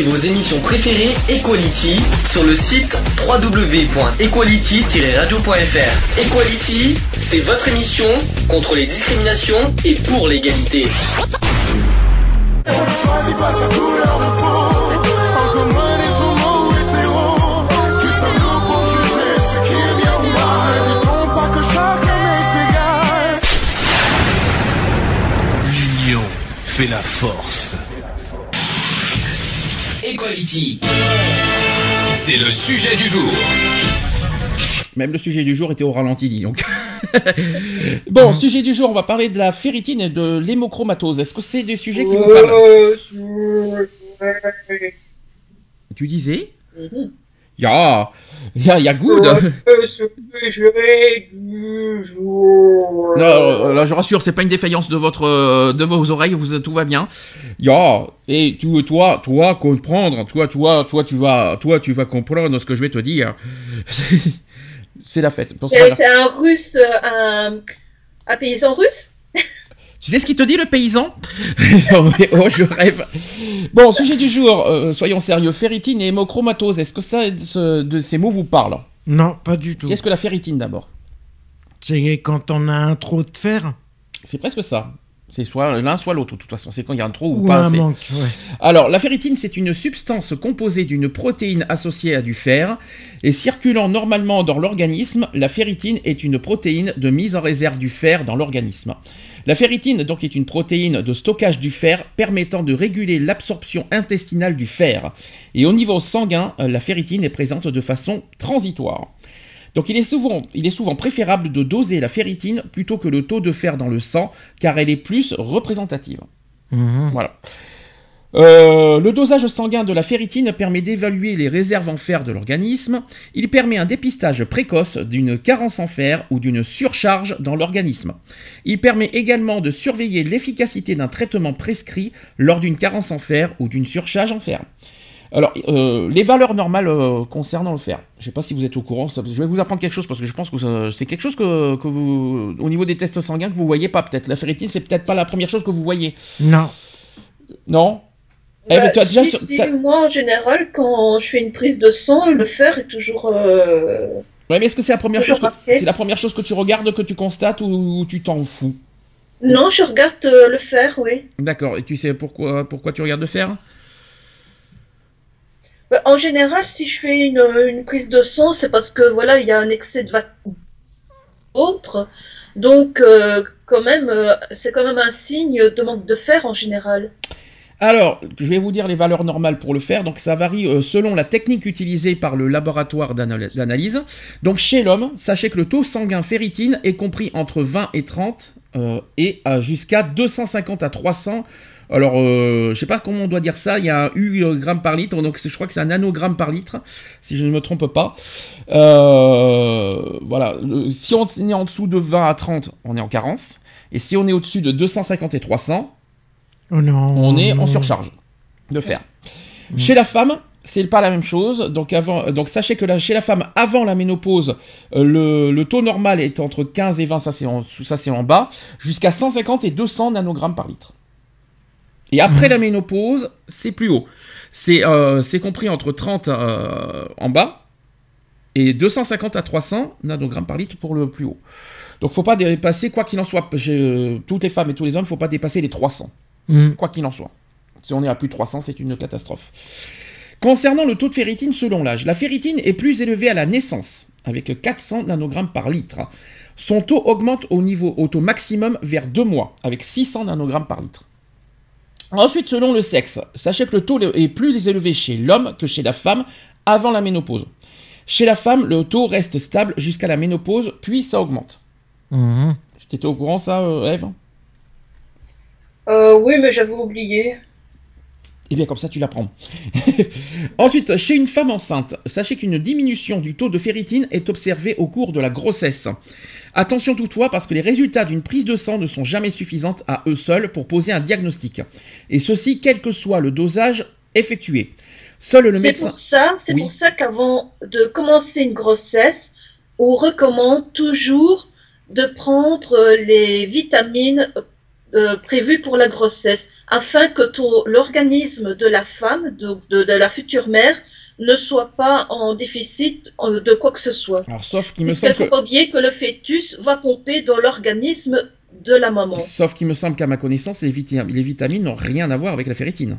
Vos émissions préférées Equality sur le site www.equality-radio.fr. Equality, c'est votre émission contre les discriminations et pour l'égalité. Fait la force. C'est le sujet du jour. Même le sujet du jour était au ralenti, dis donc. bon, sujet du jour, on va parler de la ferritine et de l'hémochromatose. Est-ce que c'est des sujets qui vous parlent? Tu disais? Ya, ya, ya good. Non, là, je rassure, c'est pas une défaillance de votre, euh, de vos oreilles, vous, tout va bien. Ya, et tu, toi, toi, comprendre, toi, toi, toi, tu vas, toi, tu vas comprendre ce que je vais te dire. c'est la fête. C'est un russe, euh, un, un paysan russe? Tu sais ce qu'il te dit le paysan Non, mais oh, je rêve. Bon, sujet du jour, euh, soyons sérieux. Ferritine et hémochromatose, est-ce que ça, ce- de ces mots vous parlent? Non, pas du tout. Qu'est-ce que la ferritine d'abord? C'est quand on a un trop de fer? C'est presque ça. C'est soit l'un, soit l'autre, de toute façon. C'est quand il y a un trop ou, ou pas un assez. manque. ouais. Alors, la ferritine, c'est une substance composée d'une protéine associée à du fer. Et circulant normalement dans l'organisme, la ferritine est une protéine de mise en réserve du fer dans l'organisme. La ferritine, donc, est une protéine de stockage du fer permettant de réguler l'absorption intestinale du fer. Et au niveau sanguin, euh, la ferritine est présente de façon transitoire. Donc il est, souvent, il est souvent préférable de doser la ferritine plutôt que le taux de fer dans le sang, car elle est plus représentative. Mhm. Voilà. Euh, le dosage sanguin de la ferritine permet d'évaluer les réserves en fer de l'organisme. Il permet un dépistage précoce d'une carence en fer ou d'une surcharge dans l'organisme. Il permet également de surveiller l'efficacité d'un traitement prescrit lors d'une carence en fer ou d'une surcharge en fer. Alors, euh, les valeurs normales euh, concernant le fer. Je ne sais pas si vous êtes au courant. ça- je vais vous apprendre quelque chose parce que je pense que c'est quelque chose que, que vous, au niveau des tests sanguins, que vous voyez pas peut-être. La ferritine, c'est peut-être pas la première chose que vous voyez. Non. Non? Bah, as déjà si, sur- si, t'as- Moi, en général, quand je fais une prise de sang, le fer est toujours. euh, Ouais, mais est-ce que c'est la première Toujours chose que c'est la première chose que tu regardes, que tu constates ou tu t'en fous? Non, je regarde euh, le fer, oui. D'accord. Et tu sais pourquoi pourquoi tu regardes le fer? Bah, en général, si je fais une, une prise de sang, c'est parce que voilà, il y a un excès de autre. Donc, euh, quand même, euh, c'est quand même un signe de manque de fer en général. Alors, je vais vous dire les valeurs normales pour le fer. Donc, ça varie euh, selon la technique utilisée par le laboratoire d'anal- d'analyse. Donc, chez l'homme, sachez que le taux sanguin ferritine est compris entre 20 et 30 euh, et jusqu'à 250 à 300. Alors, euh, je sais pas comment on doit dire ça. Il y a un U gramme par litre, donc je crois que c'est un nanogramme par litre, si je ne me trompe pas. Voilà. Si on est en dessous de 20 à 30, on est en carence. Et si on est au-dessus de 250 et 300, Oh non. on est en surcharge de fer. Chez la femme, c'est pas la même chose. Donc, avant, donc sachez que chez la femme, avant la ménopause, euh, le, le taux normal est entre 15 et 20, ça c'est en, ça c'est en bas, jusqu'à 150 et 200 nanogrammes par litre. Et après la ménopause, c'est plus haut. C'est euh, c'est compris entre 30 euh, en bas et 250 à 300 nanogrammes par litre pour le plus haut. Donc faut pas dépasser, quoi qu'il en soit, je- toutes les femmes et tous les hommes, faut pas dépasser les 300 Mhm. quoi qu'il en soit. Si on est à plus de 300, c'est une catastrophe. Concernant le taux de ferritine selon l'âge, la ferritine est plus élevée à la naissance, avec 400 nanogrammes par litre. Son taux augmente au niveau au taux maximum vers 2 mois, avec 600 nanogrammes par litre. Ensuite, selon le sexe, sachez que le taux est plus élevé chez l'homme que chez la femme avant la ménopause. Chez la femme, le taux reste stable jusqu'à la ménopause, puis ça augmente. T'étais au courant ça, euh, Eve Euh, oui, mais j'avais oublié. Eh bien, comme ça, tu l'apprends. Ensuite, chez une femme enceinte, sachez qu'une diminution du taux de ferritine est observée au cours de la grossesse. Attention toutefois, parce que les résultats d'une prise de sang ne sont jamais suffisants à eux seuls pour poser un diagnostic. Et ceci, quel que soit le dosage effectué. Seul le C'est médecin. pour ça, c'est Oui. pour ça qu'avant de commencer une grossesse, on recommande toujours de prendre les vitamines euh, pour la grossesse, afin que l'organisme de la femme, de, de- de la future mère, ne soit pas en déficit euh, de quoi que ce soit. Alors, sauf qu'il me semble faut que. pas oublier que le fœtus va pomper dans l'organisme de la maman. Sauf qu'il me semble qu'à ma connaissance, les, les vitamines n'ont rien à voir avec la ferritine.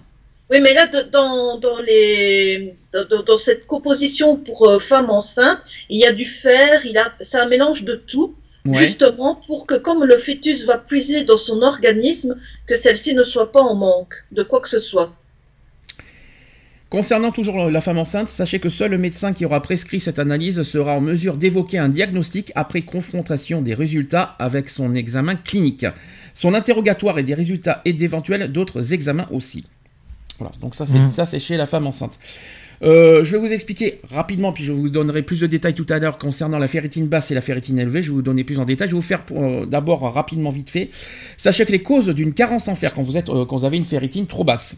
Oui, mais là, de- dans, dans, les, dans, dans- dans cette composition pour euh, femmes enceintes, il y a du fer, il a, c'est un mélange de tout, Ouais. justement pour que comme le fœtus va puiser dans son organisme, que celle-ci ne soit pas en manque de quoi que ce soit. Concernant toujours la femme enceinte, sachez que seul le médecin qui aura prescrit cette analyse sera en mesure d'évoquer un diagnostic après confrontation des résultats avec son examen clinique, son interrogatoire et des résultats et d'éventuels d'autres examens aussi. Voilà, donc ça c'est Mhm. ça c'est chez la femme enceinte. Euh, je vais vous expliquer rapidement, puis je vous donnerai plus de détails tout à l'heure concernant la ferritine basse et la ferritine élevée. Je vais vous donner plus en détail. Je vais vous faire euh, d'abord rapidement vite fait. Sachez que les causes d'une carence en fer quand vous êtes euh, quand vous avez une ferritine trop basse.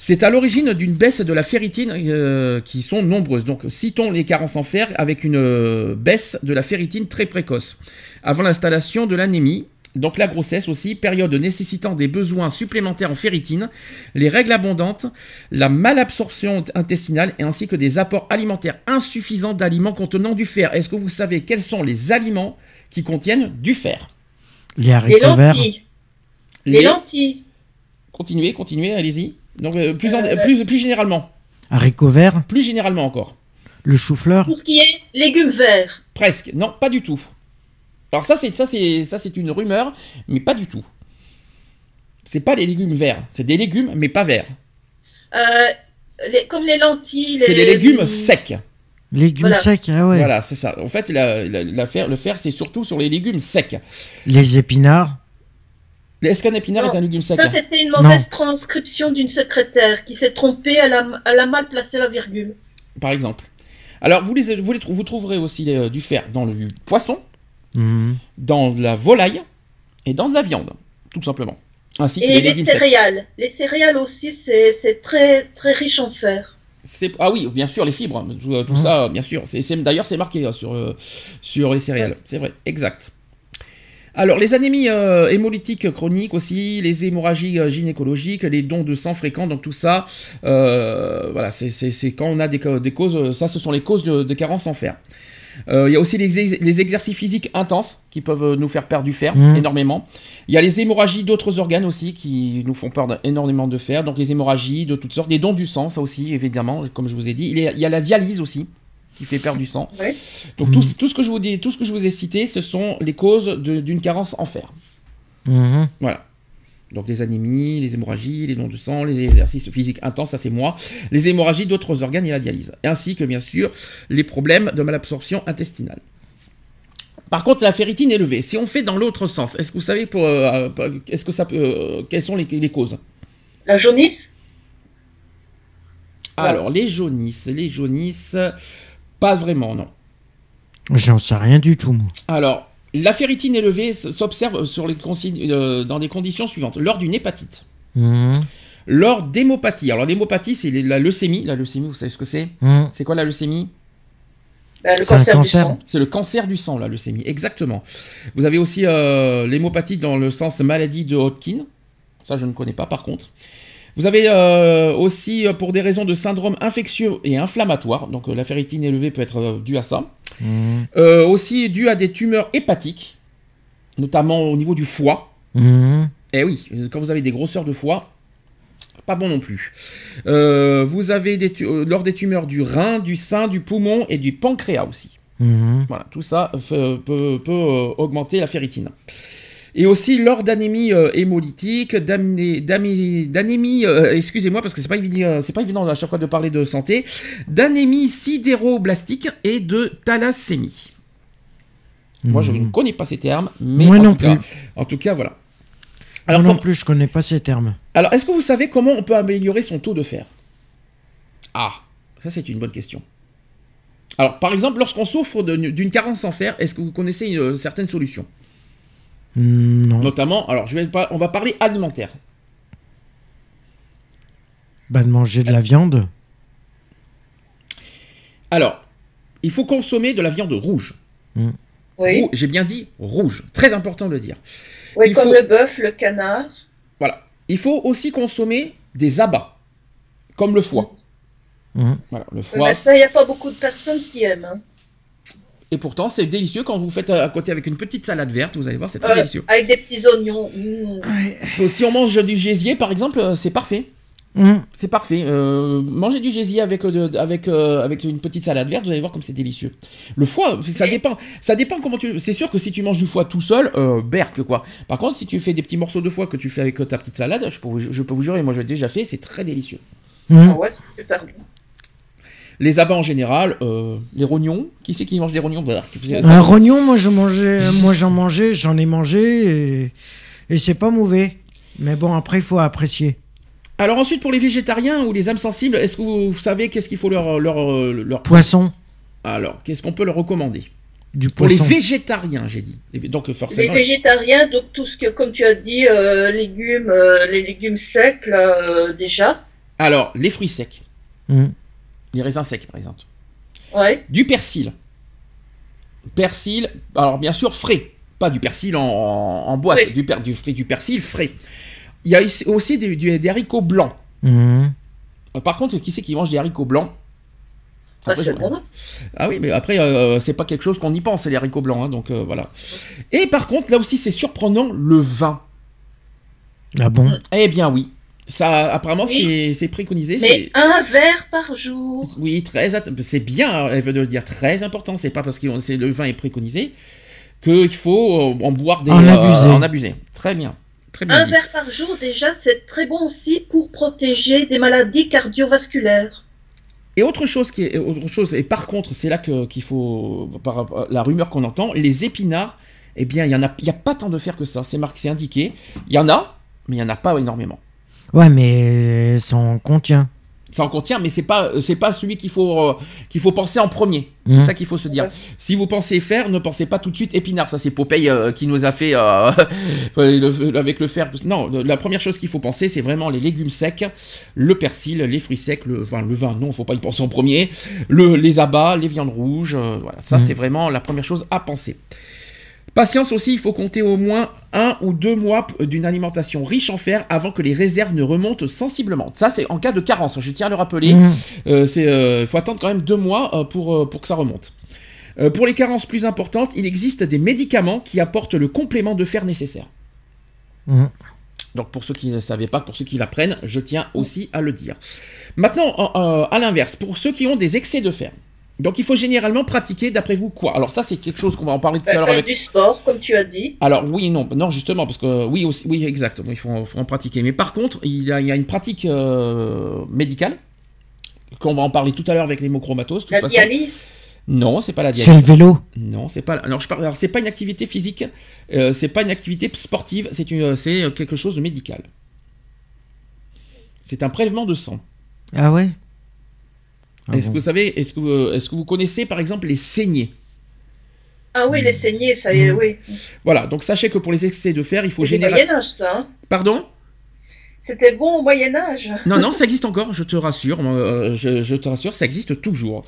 C'est à l'origine d'une baisse de la ferritine euh, qui sont nombreuses. Donc citons les carences en fer avec une euh, baisse de la ferritine très précoce. Avant l'installation de l'anémie, donc la grossesse aussi, période nécessitant des besoins supplémentaires en ferritine, les règles abondantes, la malabsorption intestinale et ainsi que des apports alimentaires insuffisants d'aliments contenant du fer. Est-ce que vous savez quels sont les aliments qui contiennent du fer? Les Les haricots verts. lentilles. Les lentilles. Continuez, continuez, allez-y. Donc euh, plus, en- Euh, plus, plus généralement, Haricots verts. plus généralement encore. Le chou-fleur. Tout ce qui est légumes verts. Presque. Non, pas du tout. Alors ça, c'est ça, c'est ça, c'est une rumeur, mais pas du tout. C'est pas les légumes verts, c'est des légumes, mais pas verts. Euh, les- comme les lentilles. C'est des légumes secs. Légumes Voilà. secs. Ah ouais. Voilà, c'est ça. En fait, la, la- la fer- le fer, c'est surtout sur les légumes secs. Les épinards. Est-ce qu'un épinard Non, est un légume sec Ça, c'était une mauvaise transcription d'une secrétaire qui s'est trompée, elle a, elle a mal placé la virgule. Par exemple. Alors, vous, les, vous, les vous trouverez aussi euh, du fer dans le poisson, Mhm. dans la volaille et dans de la viande, tout simplement. Ainsi que Et les les légumes secs. céréales. Les céréales aussi, c'est c'est très, très riche en fer. Ah oui, bien sûr, les fibres, tout, euh, tout Mhm. ça, bien sûr. D'ailleurs, c'est marqué euh, sur, euh, sur les céréales. C'est vrai, exact. Alors, les anémies euh, hémolytiques chroniques aussi, les hémorragies euh, gynécologiques, les dons de sang fréquents, donc tout ça, euh, voilà, c'est, quand on a des, des causes, ça, ce sont les causes de, de carence en fer. Euh, Il y a aussi les, ex- les exercices physiques intenses qui peuvent euh, nous faire perdre du fer Mhm. énormément. Il y a les hémorragies d'autres organes aussi qui nous font perdre énormément de fer. Donc les hémorragies de toutes sortes, les dons du sang, ça aussi évidemment, comme je vous ai dit. Il y a, il y a la dialyse aussi qui fait perdre du sang. Ouais. Donc Mhm. tout, tout ce que je vous dis, tout ce que je vous ai cité, ce sont les causes d'une carence en fer. Mhm. Voilà. Donc les anémies, les hémorragies, les dons de sang, les exercices physiques intenses, ça c'est moi. Les hémorragies d'autres organes et la dialyse. Ainsi que bien sûr les problèmes de malabsorption intestinale. Par contre, la ferritine élevée, si on fait dans l'autre sens, est-ce que vous savez pour, euh, euh, est-ce que ça peut, euh, quelles sont les, les causes? La jaunisse? Ouais. Alors les jaunisses, les jaunisses, pas vraiment non. J'en sais rien du tout, moi. Alors la ferritine élevée s'observe euh, dans les conditions suivantes lors d'une hépatite. Mhm. Lors d'hémopathie. Alors l'hémopathie, c'est la leucémie. La leucémie, vous savez ce que c'est? Mhm. C'est quoi la leucémie? Bah, Le cancer, cancer. du sang. C'est le cancer du sang, la leucémie. Exactement. Vous avez aussi euh, l'hémopathie dans le sens maladie de Hodgkin. Ça, je ne connais pas par contre. Vous avez euh, aussi, euh, pour des raisons de syndrome infectieux et inflammatoire, donc euh, la ferritine élevée peut être euh, due à ça. Euh, aussi due à des tumeurs hépatiques, notamment au niveau du foie. Mhm. Eh oui, quand vous avez des grosseurs de foie, pas bon non plus. Euh, vous avez des euh, lors des tumeurs du rein, du sein, du poumon et du pancréas aussi. Mhm. Voilà, tout ça peut, peut, augmenter la ferritine. Et aussi lors d'anémie euh, hémolytique, d'anémie, euh, excusez-moi parce que c'est pas évident, euh, c'est pas évident à chaque fois de parler de santé, d'anémie sidéroblastique et de thalassémie. Moi, je ne connais pas ces termes, mais Moi en, non tout cas, plus. en tout cas, voilà. Alors Alors, non plus, je connais pas ces termes. alors, est-ce que vous savez comment on peut améliorer son taux de fer? Ah, ça c'est une bonne question. Alors, par exemple, lorsqu'on souffre d'une carence en fer, est-ce que vous connaissez une certaine solution Hmm, non. Notamment, alors je vais pas, on va parler alimentaire. Bah, de manger de la viande. Alors, il faut consommer de la viande rouge. Oui. Rou- J'ai bien dit rouge. Très important de le dire. Oui, Il comme faut- le bœuf, le canard. Voilà. Il faut aussi consommer des abats, comme le foie. Mhm. Voilà, le Mais foie. ça, il n'y a pas beaucoup de personnes qui aiment. hein. Et pourtant, c'est délicieux quand vous faites à côté avec une petite salade verte. Vous allez voir, c'est très Euh, délicieux. avec des petits oignons. Mmh. Si on mange du gésier, par exemple, euh, c'est parfait. Mhm. C'est parfait. Euh, mangez du gésier avec, euh, avec, euh, avec une petite salade verte, vous allez voir comme c'est délicieux. Le foie, ça Oui. dépend. Ça dépend comment tu. C'est sûr que si tu manges du foie tout seul, euh, berque quoi. Par contre, si tu fais des petits morceaux de foie que tu fais avec euh, ta petite salade, je peux vous, je peux vous jurer, moi je l'ai déjà fait, c'est très délicieux. Mhm. Ah ouais, c'est super bon. Les abats en général, euh, les rognons. Qui c'est qui mange des rognons? Bah, Un rognon, moi je mangeais, moi j'en mangeais, j'en ai mangé et, et c'est pas mauvais. Mais bon, après il faut apprécier. Alors ensuite, pour les végétariens ou les âmes sensibles, est-ce que vous savez qu'est-ce qu'il faut leur, leur, euh, leur... Poisson, Alors, qu'est-ce qu'on peut leur recommander? Du Pour les végétariens, j'ai dit. Les- Donc Les forcément. végétariens, donc tout ce que, comme tu as dit, euh, légumes, euh, les légumes secs, là, euh, déjà. Alors, les fruits secs. Mhm. Les raisins secs, par exemple. Ouais. Du persil. Persil, alors bien sûr frais, pas du persil en, en- en boîte, Oui. du, per- du, frais- du persil frais. Il y a aussi des, haricots blancs. Mhm. Euh, Par contre, qui c'est qui mange des haricots blancs? Ah, Après, bon. Ah oui, mais après, euh, c'est pas quelque chose qu'on y pense, les haricots blancs, hein, donc euh, voilà. Et par contre, là aussi, c'est surprenant, le vin. Ah bon? Eh bien oui, ça, apparemment, Oui. c'est- préconisé. Mais c'est- un verre par jour. Oui, très, c'est bien, elle veut le dire, très important. C'est pas parce que le vin est préconisé qu'il faut euh, en boire des, En abuser. en abuser. Très bien, très bien Un dit. verre par jour, déjà, c'est très bon aussi pour protéger des maladies cardiovasculaires. Et autre chose qui est autre chose, et par contre, c'est là qu'il faut par rapport à la rumeur qu'on entend, les épinards, eh bien, il y en a, il y a pas tant de fer que ça. C'est marqué, c'est indiqué. Il y en a, mais il y en a pas énormément. Ouais, mais ça en contient. Ça en contient, mais c'est pas c'est pas celui qu'il faut euh, qu'il faut penser en premier. C'est Mhm. ça qu'il faut se dire. Ouais. Si vous pensez fer, ne pensez pas tout de suite épinard. Ça c'est Popeye euh, qui nous a fait euh, le- avec le fer. Non, la première chose qu'il faut penser, c'est vraiment les légumes secs, le persil, les fruits secs, le vin. Le vin, non, faut pas y penser en premier. Le, les abats, les viandes rouges. euh, voilà, ça Mhm. c'est vraiment la première chose à penser. Patience aussi, il faut compter au moins un ou deux mois d'une alimentation riche en fer avant que les réserves ne remontent sensiblement. Ça, c'est en cas de carence, je tiens à le rappeler. Mhm. Euh, c'est, euh, faut attendre quand même deux mois euh, pour, pour que ça remonte. Euh, pour les carences plus importantes, il existe des médicaments qui apportent le complément de fer nécessaire. Mhm. Donc pour ceux qui ne savaient pas, pour ceux qui l'apprennent, je tiens aussi à le dire. Maintenant, en- à l'inverse, pour ceux qui ont des excès de fer. Donc il faut généralement pratiquer, d'après vous, quoi? Alors ça, c'est quelque chose qu'on va en parler tout à Faire l'heure avec... du sport, comme tu as dit. Alors oui non, non justement parce que oui aussi, oui exactement, il faut, faut en pratiquer. Mais par contre, il y a, il y a une pratique euh, médicale qu'on va en parler tout à l'heure avec l'hémochromatose. La façon. dialyse? Non, c'est pas la C'est dialyse. le vélo? Non, c'est pas. Alors je parle. Alors c'est pas une activité physique, euh, c'est pas une activité sportive, c'est une, c'est quelque chose de médical. C'est un prélèvement de sang. Ah ouais? Ah est-ce bon. que vous savez, est-ce que, est-ce que vous connaissez par exemple les saignées? Ah oui, les saignées, ça y est, Mhm. oui. Voilà. Donc sachez que pour les excès de fer, il faut généralement. Moyen-Âge, ça. hein. Pardon? C'était bon au Moyen-Âge. Non, non, ça existe encore, je te rassure, euh, je, je te rassure, ça existe toujours.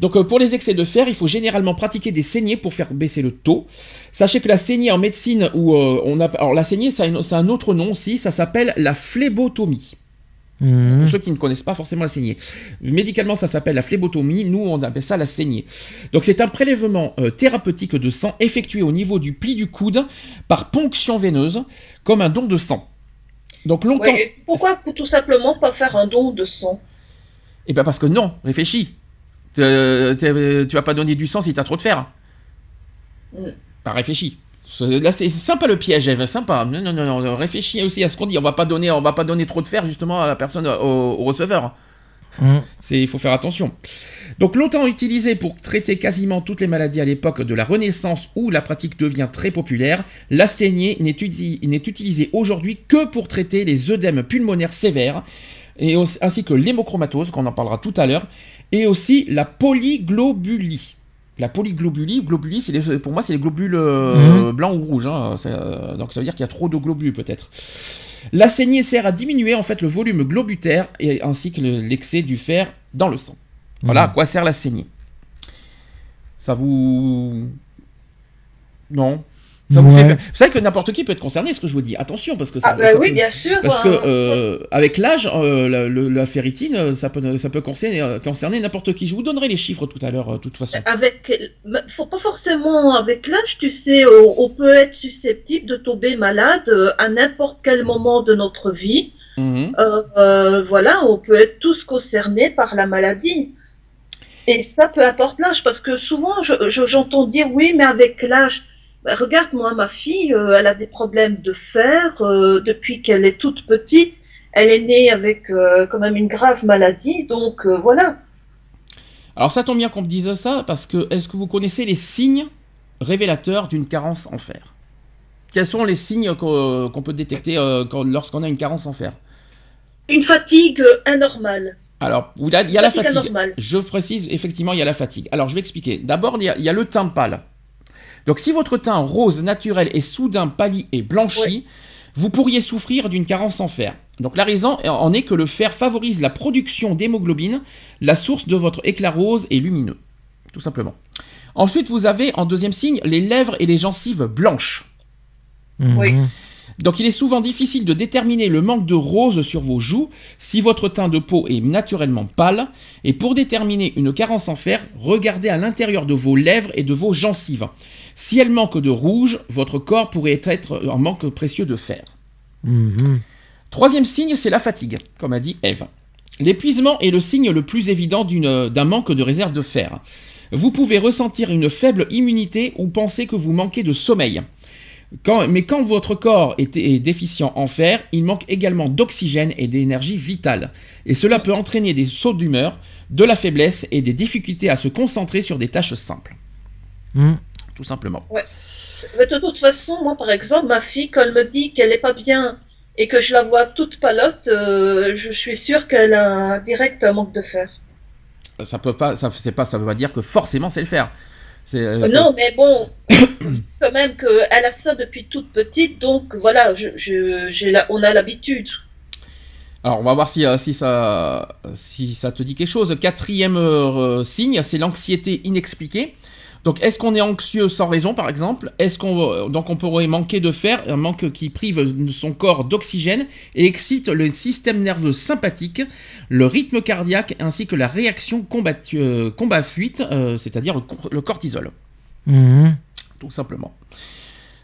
Donc euh, pour les excès de fer, il faut généralement pratiquer des saignées pour faire baisser le taux. Sachez que la saignée en médecine, où euh, on a... Alors la saignée, ça a une- un autre nom aussi, ça s'appelle la phlébotomie. Mhm. Pour ceux qui ne connaissent pas forcément la saignée. Médicalement, ça s'appelle la phlébotomie, nous on appelle ça la saignée. Donc c'est un prélèvement euh, thérapeutique de sang effectué au niveau du pli du coude par ponction veineuse, comme un don de sang. Donc longtemps... Ouais, pourquoi pour tout simplement pas faire un don de sang? Eh bien parce que non, réfléchis. Tu vas pas donner du sang si t'as trop de fer. Mm. Bah réfléchis. C'est- Là c'est c'est sympa le piège, Eve, sympa. Non, non, non, réfléchis aussi à ce qu'on dit. On va pas donner, on va pas donner trop de fer justement à la personne, au, au receveur. C'est, il faut faire attention. Donc longtemps utilisé pour traiter quasiment toutes les maladies à l'époque de la Renaissance où la pratique devient très populaire, la saignée n'est, uti- utilisée aujourd'hui que pour traiter les œdèmes pulmonaires sévères, et aussi- ainsi que l'hémochromatose, qu'on en parlera tout à l'heure, et aussi la polyglobulie. La polyglobulie, globulie, c'est les- pour moi c'est les globules euh, blancs ou rouges, hein, euh, donc ça veut dire qu'il y a trop de globules peut-être. La saignée sert à diminuer en fait le volume globutaire et ainsi que le- l'excès du fer dans le sang. Voilà à Mhm. quoi sert la saignée. Ça vous... Non Ça vous, Ouais. savez que n'importe qui peut être concerné, ce que je vous dis. Attention, parce que ça, Ah, bah ça oui, peut- bien sûr. Parce que hein. euh, avec l'âge, euh, la, la ferritine, euh, ça peut, ça peut concerner, euh, concerner n'importe qui. Je vous donnerai les chiffres tout à l'heure, de toute façon. Avec, faut pas forcément avec l'âge, tu sais, on, on peut être susceptible de tomber malade à n'importe quel moment de notre vie. Mhm. Euh, euh, voilà, on peut être tous concernés par la maladie. Et ça, peu importe l'âge, parce que souvent, je- je- j'entends dire oui, mais avec l'âge, bah, regarde, moi, ma fille, euh, elle a des problèmes de fer euh, depuis qu'elle est toute petite. Elle est née avec euh, quand même une grave maladie, donc voilà. Alors ça tombe bien qu'on me dise ça, parce que est-ce que vous connaissez les signes révélateurs d'une carence en fer? Quels sont les signes qu'on peut détecter lorsqu'on a une carence en fer? Une fatigue anormale. Alors, il y a, il y a la Fatigue anormale. Je précise, effectivement, il y a la fatigue. Alors, je vais expliquer. D'abord, il y a, il y a le teint pâle. Donc, si votre teint rose naturel est soudain pâli et blanchi, vous pourriez souffrir d'une carence en fer. Donc, la raison en est que le fer favorise la production d'hémoglobine, la source de votre éclat rose et lumineux. Tout simplement. Ensuite, vous avez en deuxième signe les lèvres et les gencives blanches. Oui. Mhm. Donc il est souvent difficile de déterminer le manque de rose sur vos joues si votre teint de peau est naturellement pâle. Et pour déterminer une carence en fer, regardez à l'intérieur de vos lèvres et de vos gencives. Si elles manquent de rouge, votre corps pourrait être en manque précieux de fer. Mhm. Troisième signe, c'est la fatigue, comme a dit Eve. L'épuisement est le signe le plus évident d'un manque de réserve de fer. Vous pouvez ressentir une faible immunité ou penser que vous manquez de sommeil. Quand- mais quand votre corps est, est déficient en fer, il manque également d'oxygène et d'énergie vitale. Et cela peut entraîner des sauts d'humeur, de la faiblesse et des difficultés à se concentrer sur des tâches simples. Mhm. Tout simplement. Mais de toute façon, moi, par exemple, ma fille, quand elle me dit qu'elle n'est pas bien et que je la vois toute palote, euh, je suis sûre qu'elle a un direct manque de fer. Ça peut pas, ça, c'est pas, ça veut pas dire que forcément c'est le fer. Euh, Euh, non, mais bon, quand même qu'elle a ça depuis toute petite, donc voilà, je, je- j'ai la- on a l'habitude. Alors, on va voir si, si, ça, si ça te dit quelque chose. Quatrième euh, signe, c'est l'anxiété inexpliquée. Donc, est-ce qu'on est anxieux sans raison, par exemple? Est-ce qu'on euh, donc on pourrait manquer de fer, un manque qui prive son corps d'oxygène et excite le système nerveux sympathique, le rythme cardiaque ainsi que la réaction combat-fuite, euh, combat-fuite, euh, c'est-à-dire le, cor- le cortisol? Mhm. tout simplement.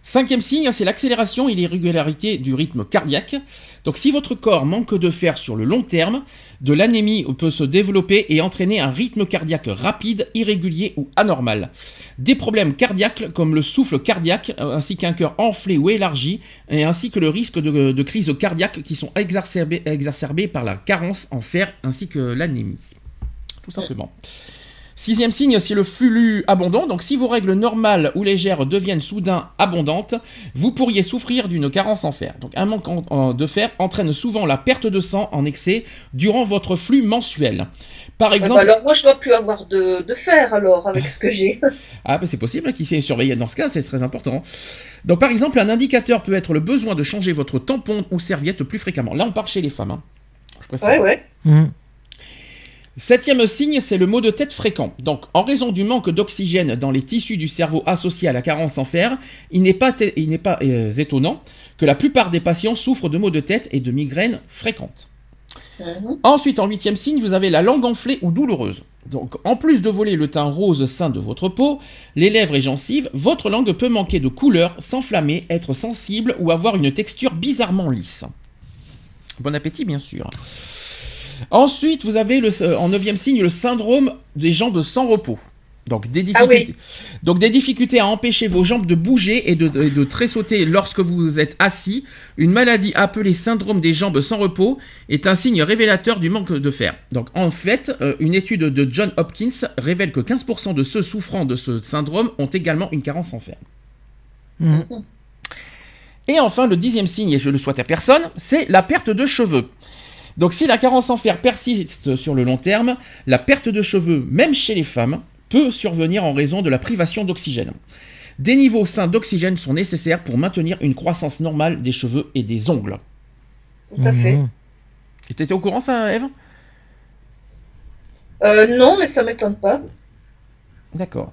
Cinquième signe, c'est l'accélération et l'irrégularité du rythme cardiaque. Donc si votre corps manque de fer sur le long terme, de l'anémie peut se développer et entraîner un rythme cardiaque rapide, irrégulier ou anormal. Des problèmes cardiaques comme le souffle cardiaque, euh, ainsi qu'un cœur enflé ou élargi, et ainsi que le risque de, crise cardiaque qui sont exacerbés par la carence en fer ainsi que l'anémie. Tout simplement. Sixième signe, c'est le flux abondant. Donc, si vos règles normales ou légères deviennent soudain abondantes, vous pourriez souffrir d'une carence en fer. Donc, un manque en- en- de fer entraîne souvent la perte de sang en excès durant votre flux mensuel. Par Ah bah exemple, alors moi, je ne dois plus avoir de, de fer alors avec ce que j'ai. ah, bah, c'est possible qu'il s'est surveillé dans ce cas, c'est très important. Donc, par exemple, un indicateur peut être le besoin de changer votre tampon ou serviette plus fréquemment. Là, on part chez les femmes. hein. Je précise. ouais, ouais. Mhm. Septième signe, c'est le mot de tête fréquent. Donc, en raison du manque d'oxygène dans les tissus du cerveau associé à la carence en fer, il n'est pas, il euh, étonnant que la plupart des patients souffrent de maux de tête et de migraines fréquentes. Ensuite, en huitième signe, vous avez la langue enflée ou douloureuse. Donc, en plus de voler le teint rose sain de votre peau, les lèvres et gencives, votre langue peut manquer de couleur, s'enflammer, être sensible ou avoir une texture bizarrement lisse. Bon appétit, bien sûr. Ensuite, vous avez le, euh, en neuvième signe le syndrome des jambes sans repos. Donc des, Ah oui. difficultés, donc des difficultés à empêcher vos jambes de bouger et de, de, de tressauter lorsque vous êtes assis. Une maladie appelée syndrome des jambes sans repos est un signe révélateur du manque de fer. Donc en fait, euh, une étude de John Hopkins révèle que 15% de ceux souffrant de ce syndrome ont également une carence en fer. Mhm. Et enfin, le dixième signe, et je le souhaite à personne, c'est la perte de cheveux. Donc si la carence en fer persiste sur le long terme, la perte de cheveux, même chez les femmes, peut survenir en raison de la privation d'oxygène. Des niveaux sains d'oxygène sont nécessaires pour maintenir une croissance normale des cheveux et des ongles. Tout à fait. Et t'étais au courant ça, Eve? Euh, non, mais ça m'étonne pas. D'accord.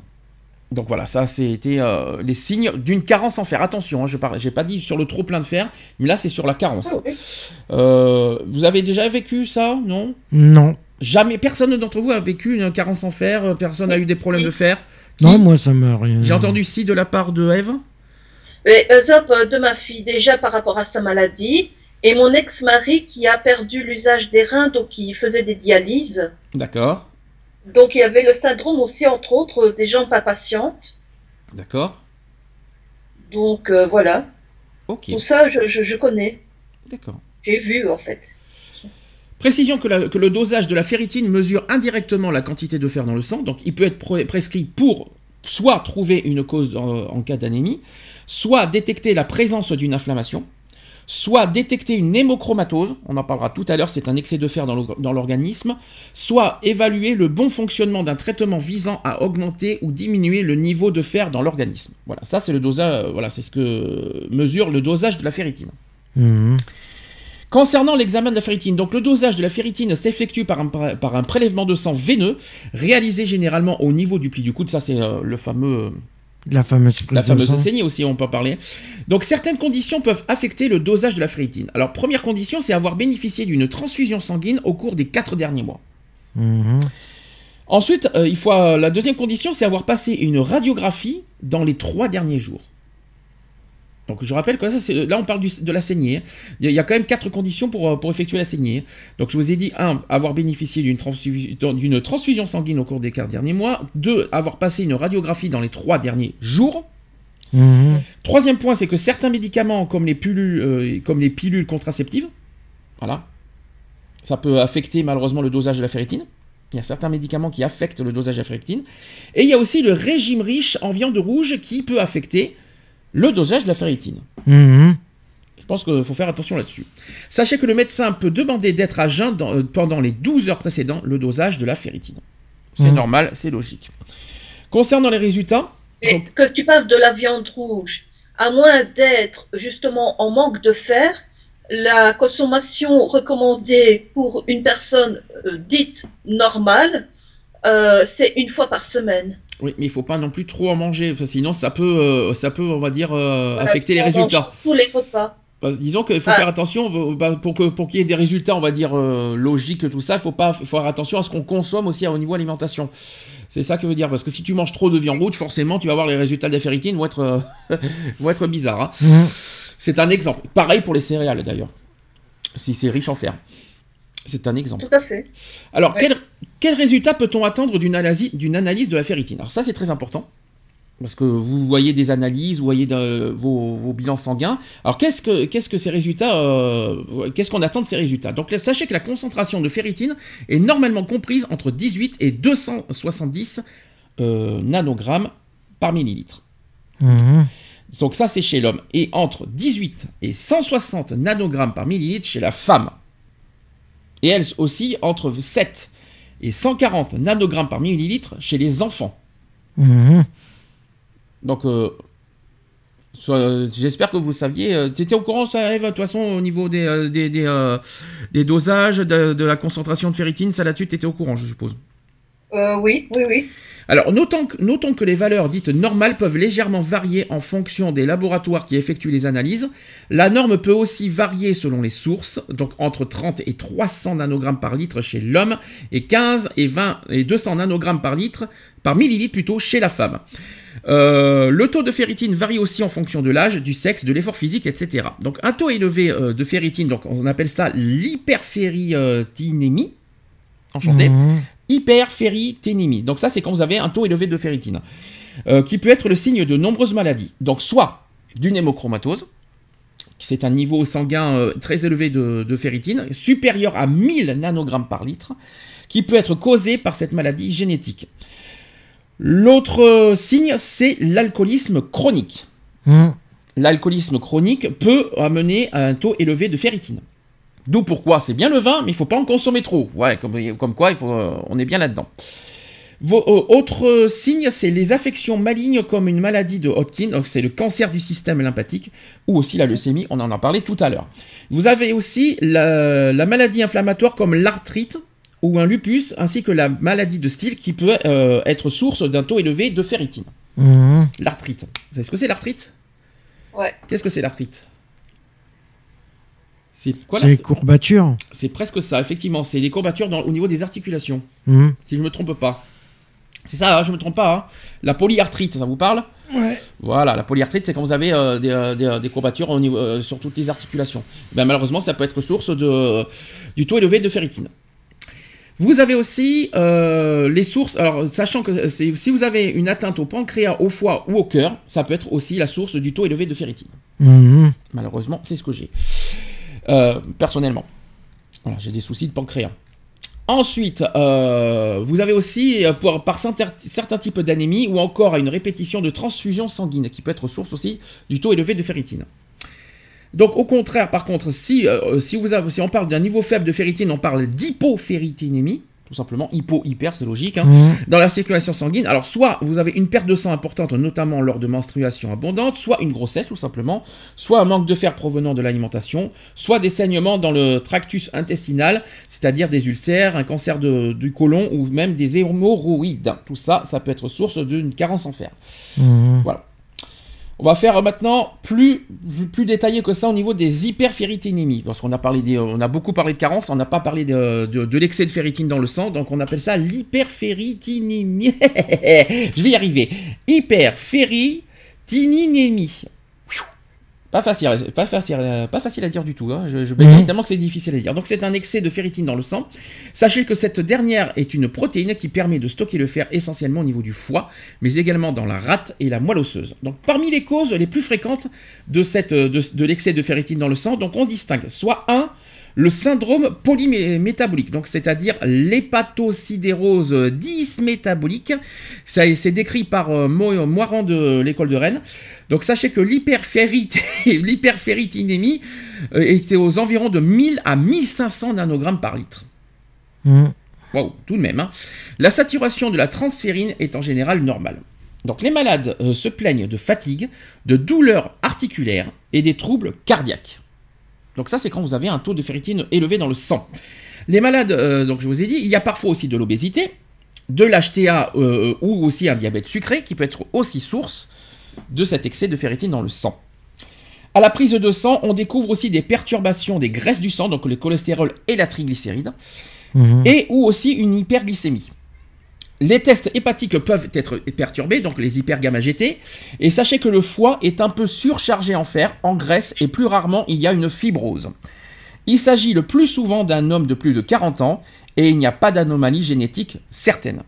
Donc voilà, ça c'était euh, les signes d'une carence en fer. Attention, hein, je j'ai pas dit sur le trop plein de fer, mais là c'est sur la carence. Ah. Euh, vous avez déjà vécu ça, non? Non. Jamais, personne d'entre vous a vécu une carence en fer, euh, personne n'a eu des problèmes de fer. Qui? Non, moi ça me rien. J'ai entendu si de la part de Eve. Mais euh, Zop, euh, de ma fille, déjà par rapport à sa maladie, et mon ex-mari qui a perdu l'usage des reins, donc il faisait des dialyses. D'accord, Donc il y avait le syndrome aussi, entre autres, euh, des jambes pas patientes. d'accord, Donc euh, voilà, ok, tout ça je, je, je connais. d'accord. J'ai vu en fait. Précision que, la- que le dosage de la ferritine mesure indirectement la quantité de fer dans le sang, donc il peut être prescrit pour soit trouver une cause en, en cas d'anémie, soit détecter la présence d'une inflammation, soit détecter une hémochromatose, on en parlera tout à l'heure, c'est un excès de fer dans l'or- dans l'organisme, soit évaluer le bon fonctionnement d'un traitement visant à augmenter ou diminuer le niveau de fer dans l'organisme. Voilà, ça c'est le dosage, euh, voilà, c'est ce que mesure le dosage de la ferritine. Mhm. Concernant l'examen de la ferritine, donc le dosage de la ferritine s'effectue par un, par un prélèvement de sang veineux, réalisé généralement au niveau du pli du coude. Ça, c'est euh, le fameux, La fameuse la fameuse saignée aussi, on peut en parler. Donc, certaines conditions peuvent affecter le dosage de la ferritine. Alors, première condition, c'est avoir bénéficié d'une transfusion sanguine au cours des quatre derniers mois. Mhm. Ensuite, euh, il faut, euh, la deuxième condition, c'est avoir passé une radiographie dans les trois derniers jours. Donc je rappelle que ça, c'est- là on parle du- de la saignée. Il y, a- quand même quatre conditions pour, euh, pour effectuer la saignée. Donc je vous ai dit, un, avoir bénéficié d'une transfusion, d'une transfusion sanguine au cours des quatre derniers mois. Deux, avoir passé une radiographie dans les trois derniers jours. Mhm. Troisième point, c'est que certains médicaments, comme les pilules, euh, comme les pilules contraceptives, voilà, ça peut affecter malheureusement le dosage de la ferritine. Il y a certains médicaments qui affectent le dosage de la ferritine. Et il y a aussi le régime riche en viande rouge qui peut affecter le dosage de la ferritine. Mhm. Je pense qu'il faut faire attention là-dessus. Sachez que le médecin peut demander d'être à jeun dans- euh, pendant les 12 heures précédant le dosage de la ferritine. C'est Mhm. normal, c'est logique. Concernant les résultats, Et Donc- que tu parles de la viande rouge, à moins d'être justement en manque de fer, la consommation recommandée pour une personne euh, dite normale, euh, c'est une fois par semaine. Oui, mais il faut pas non plus trop en manger, parce que sinon ça peut, euh, ça peut, on va dire, euh, Voilà, affecter les résultats. Tous les repas. Bah, disons qu'il faut Ah. faire attention euh, bah, pour que pour qu'il y ait des résultats, on va dire euh, logiques, tout ça. Il faut pas, faut faire attention à ce qu'on consomme aussi au niveau alimentation. C'est ça que veut dire parce que si tu manges trop de viande rouge, forcément, tu vas voir les résultats de la ferritine vont être euh, vont être bizarres. hein. Mhm. C'est un exemple. Pareil pour les céréales d'ailleurs. Si c'est riche en fer. C'est un exemple. Tout à fait. Alors, Ouais. quel, quel résultat peut-on attendre d'une analyse, de la ferritine Alors ça, c'est très important. Parce que vous voyez des analyses, vous voyez de- vos, vos bilans sanguins. Alors qu'est-ce que, qu'est-ce que ces résultats, euh, qu'est-ce qu'on attend de ces résultats? Donc sachez que la concentration de ferritine est normalement comprise entre 18 et 270 euh, nanogrammes par millilitre. Mhm. Donc ça, c'est chez l'homme. Et entre 18 et 160 nanogrammes par millilitre chez la femme. Et elle aussi entre 7 et 140 nanogrammes par millilitre chez les enfants. Mhm. Donc, euh, j'espère que vous saviez. tu étais au courant, ça, Eve, de toute façon, au niveau des, euh, des, des, euh, des dosages, de, de la concentration de ferritine, ça là-dessus, tu étais au courant, je suppose. Euh, oui, oui, oui. Alors, notons que, notons que les valeurs dites normales peuvent légèrement varier en fonction des laboratoires qui effectuent les analyses. La norme peut aussi varier selon les sources, donc entre 30 et 300 nanogrammes par litre chez l'homme et 15 et 20 et 200 nanogrammes par litre, par millilitre plutôt, chez la femme. Euh, le taux de ferritine varie aussi en fonction de l'âge, du sexe, de l'effort physique, etc. Donc un taux élevé euh, de ferritine, donc on appelle ça l'hyperferritinémie. Enchanté Mhm. Hyperferriténémie. Donc ça, c'est quand vous avez un taux élevé de ferritine, euh, qui peut être le signe de nombreuses maladies. Donc soit d'une hémochromatose, c'est un niveau sanguin euh, très élevé de, de ferritine, supérieur à 1000 nanogrammes par litre, qui peut être causé par cette maladie génétique. L'autre euh, signe, c'est l'alcoolisme chronique. Mhm. L'alcoolisme chronique peut amener à un taux élevé de ferritine. D'où pourquoi c'est bien le vin, mais il faut pas en consommer trop. Ouais, comme, comme quoi, il faut, euh, on est bien là-dedans. Vos, euh, autre euh, signe, c'est les affections malignes comme une maladie de Hodgkin, donc c'est le cancer du système lymphatique, ou aussi la leucémie, on en a parlé tout à l'heure. Vous avez aussi la, la maladie inflammatoire comme l'arthrite ou un lupus, ainsi que la maladie de style qui peut euh, être source d'un taux élevé de ferritine. Mhm. L'arthrite. Vous savez ce que c'est l'arthrite? Ouais. Qu'est-ce que c'est l'arthrite? C'est quoi C'est courbatures. C'est presque ça, effectivement. C'est les courbatures dans- au niveau des articulations, Mhm. si je me trompe pas. C'est ça, hein, je me trompe pas. hein. La polyarthrite, ça vous parle? Ouais. Voilà, la polyarthrite, c'est quand vous avez euh, des, euh, des, euh, des courbatures au niveau, euh, sur toutes les articulations. Ben, malheureusement, ça peut être source de, du taux élevé de ferritine. Vous avez aussi euh, les sources, alors sachant que si vous avez une atteinte au pancréas, au foie ou au cœur, ça peut être aussi la source du taux élevé de ferritine. Mhm. Malheureusement, c'est ce que j'ai. Euh, personnellement. J'ai des soucis de pancréas. Ensuite, euh, vous avez aussi, euh, par certains types d'anémie ou encore à une répétition de transfusion sanguine, qui peut être source aussi du taux élevé de ferritine. Donc, au contraire, par contre, si, vous si on parle d'un niveau faible de ferritine, on parle d'hypoferritinémie, tout simplement. Hypo, hyper, c'est logique. hein Mhm. dans la circulation sanguine. Alors, soit vous avez une perte de sang importante, notamment lors de menstruations abondantes, soit une grossesse, tout simplement, soit un manque de fer provenant de l'alimentation, soit des saignements dans le tractus intestinal, c'est-à-dire des ulcères, un cancer de- du côlon ou même des hémorroïdes. Tout ça, ça peut être source d'une carence en fer. Mhm. On va faire maintenant plus, détaillé que ça au niveau des hyperferritinémies. Parce qu'on a, beaucoup parlé de carence, on n'a pas parlé de l'excès de ferritine dans le sang, donc on appelle ça l'hyperferritinémie. Je vais y arriver. Hyperferritinémie. Pas facile, pas facile, pas facile à dire du tout. hein. Je, Mhm. tellement que c'est difficile à dire. Donc c'est un excès de ferritine dans le sang. Sachez que cette dernière est une protéine qui permet de stocker le fer essentiellement au niveau du foie, mais également dans la rate et la moelle osseuse. Donc parmi les causes les plus fréquentes de, cette, de, de l'excès de ferritine dans le sang, donc on distingue soit un, le syndrome polymétabolique, donc c'est-à-dire l'hépatosidérose dysmétabolique. Ça c'est décrit par euh, Mo- Moiran de l'école de Rennes. Donc sachez que l'hyperferrit- l'hyperferritinémie euh, était aux environs de 1000 à 1500 nanogrammes par litre. Mhm. Waouh, tout de même. hein. La saturation de la transférine est en général normale. Donc les malades euh, se plaignent de fatigue, de douleurs articulaires et des troubles cardiaques. Donc ça c'est quand vous avez un taux de ferritine élevé dans le sang. Les malades, euh, donc je vous ai dit, il y a parfois aussi de l'obésité, de l'HTA euh, ou aussi un diabète sucré qui peut être aussi source de cet excès de ferritine dans le sang. À la prise de sang, on découvre aussi des perturbations des graisses du sang, donc le cholestérol et la triglycéride Mhm. et ou aussi une hyperglycémie. Les tests hépatiques peuvent être perturbés, donc les hypergamma GT, et sachez que le foie est un peu surchargé en fer, en graisse, et plus rarement il y a une fibrose. Il s'agit le plus souvent d'un homme de plus de 40 ans, et il n'y a pas d'anomalie génétique certaine.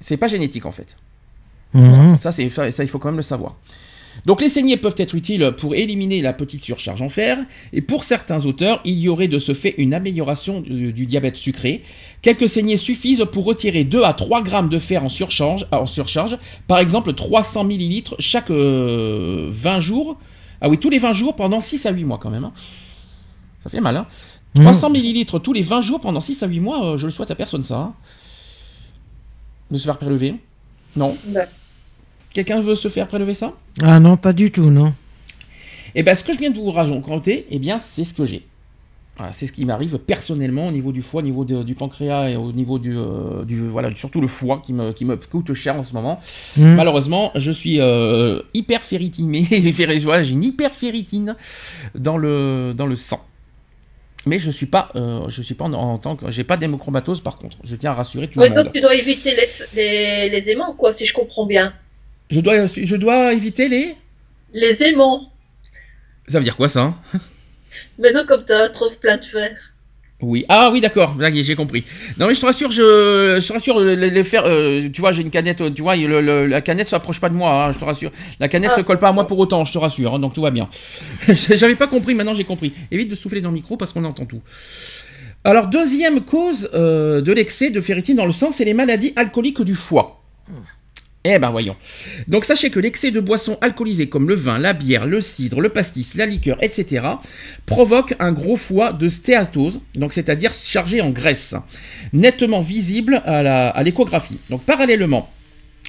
C'est pas génétique en fait. Mhm. Ça, ça, il faut quand même le savoir. Donc les saignées peuvent être utiles pour éliminer la petite surcharge en fer, et pour certains auteurs, il y aurait de ce fait une amélioration du, du diabète sucré. Quelques saignées suffisent pour retirer 2 à 3 grammes de fer en surcharge, en surcharge par exemple 300 millilitres chaque euh, 20 jours. Ah oui, tous les 20 jours pendant 6 à 8 mois quand même. hein. Ça fait mal, hein 300 millilitres tous les 20 jours pendant 6 à 8 mois, euh, je le souhaite à personne ça. hein. De se faire prélever Non Ouais. Quelqu'un veut se faire prélever ça? Ah non, pas du tout, non. Eh bien, ce que je viens de vous raconter, eh bien, c'est ce que j'ai. Voilà, c'est ce qui m'arrive personnellement au niveau du foie, au niveau de- du pancréas et au niveau du, euh, du- voilà, surtout le foie qui me, qui me coûte cher en ce moment. Mhm. Malheureusement, je suis euh, hyper ferritimé, voilà, j'ai une hyperferritine dans le, dans le sang. Mais je suis pas, euh, je suis pas en, en tant que, j'ai pas d'hémochromatose par contre. Je tiens à rassurer tout Ouais, le monde. donc tu dois éviter les, les, les aimants, quoi, si je comprends bien. Je dois, je dois éviter les. Les aimants. Ça veut dire quoi ça hein? Maintenant, comme tu as trop plein de fer. Oui. Ah oui, d'accord. J'ai compris. Non mais je te rassure, je, je te rassure, les, les fers, euh, tu vois, j'ai une canette, tu vois, le- le- la canette s'approche pas de moi, hein, je te rassure. La canette Ah, se colle pas à moi pour autant, je te rassure, hein, donc tout va bien. J'avais pas compris, maintenant j'ai compris. Évite de souffler dans le micro parce qu'on entend tout. Alors, deuxième cause euh, de l'excès de ferritine dans le sang, c'est les maladies alcooliques du foie. Eh ben voyons. Donc sachez que l'excès de boissons alcoolisées comme le vin, la bière, le cidre, le pastis, la liqueur, etc. provoque un gros foie de stéatose, donc c'est-à-dire chargé en graisse, nettement visible à l'échographie. donc parallèlement,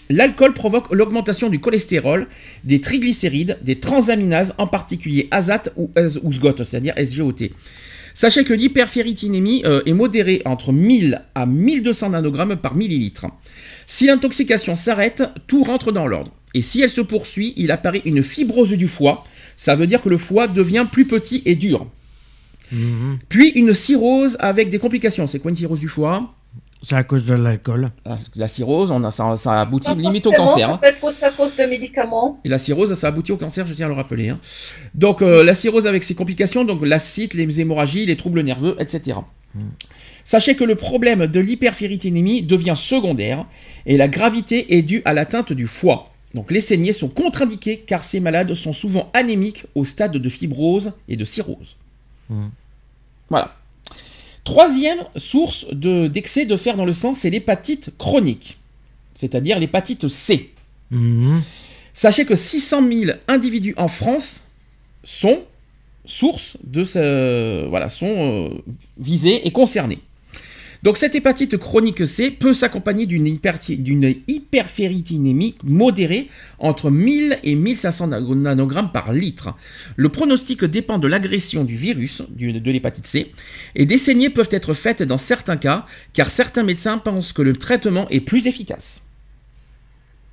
l'alcool provoque l'augmentation du cholestérol, des triglycérides, des transaminases, en particulier azate ou, SGOT, c'est-à-dire SGOT. Sachez que l'hyperferritinémie euh, est modérée entre 1000 à 1200 nanogrammes par millilitre. Si l'intoxication s'arrête, tout rentre dans l'ordre. Et si elle se poursuit, il apparaît une fibrose du foie. Ça veut dire que le foie devient plus petit et dur. Mhm. Puis une cirrhose avec des complications. C'est quoi une cirrhose du foie? C'est à cause de l'alcool. La- La cirrhose, on a, ça, ça aboutit Pas limite au cancer. Ça peut être aussi à cause de médicaments. Et la cirrhose, ça aboutit au cancer, je tiens à le rappeler. hein. Donc euh, la cirrhose avec ses complications, donc l'acide, les hémorragies, les troubles nerveux, etc. Sachez que le problème de l'hyperféritinémie devient secondaire et la gravité est due à l'atteinte du foie. Donc les saignées sont contre-indiquées car ces malades sont souvent anémiques au stade de fibrose et de cirrhose. Mhm. Voilà. Troisième source de- d'excès de fer dans le sang, c'est l'hépatite chronique, c'est-à-dire l'hépatite C. Mhm. Sachez que 600 000 individus en France sont sources de ce, voilà, sont euh, visés et concernés. Donc cette hépatite chronique C peut s'accompagner d'une hyperféritinémie modérée entre 1000 et 1500 nano- nanogrammes par litre. Le pronostic dépend de l'agression du virus de l'hépatite C et des saignées peuvent être faites dans certains cas car certains médecins pensent que le traitement est plus efficace.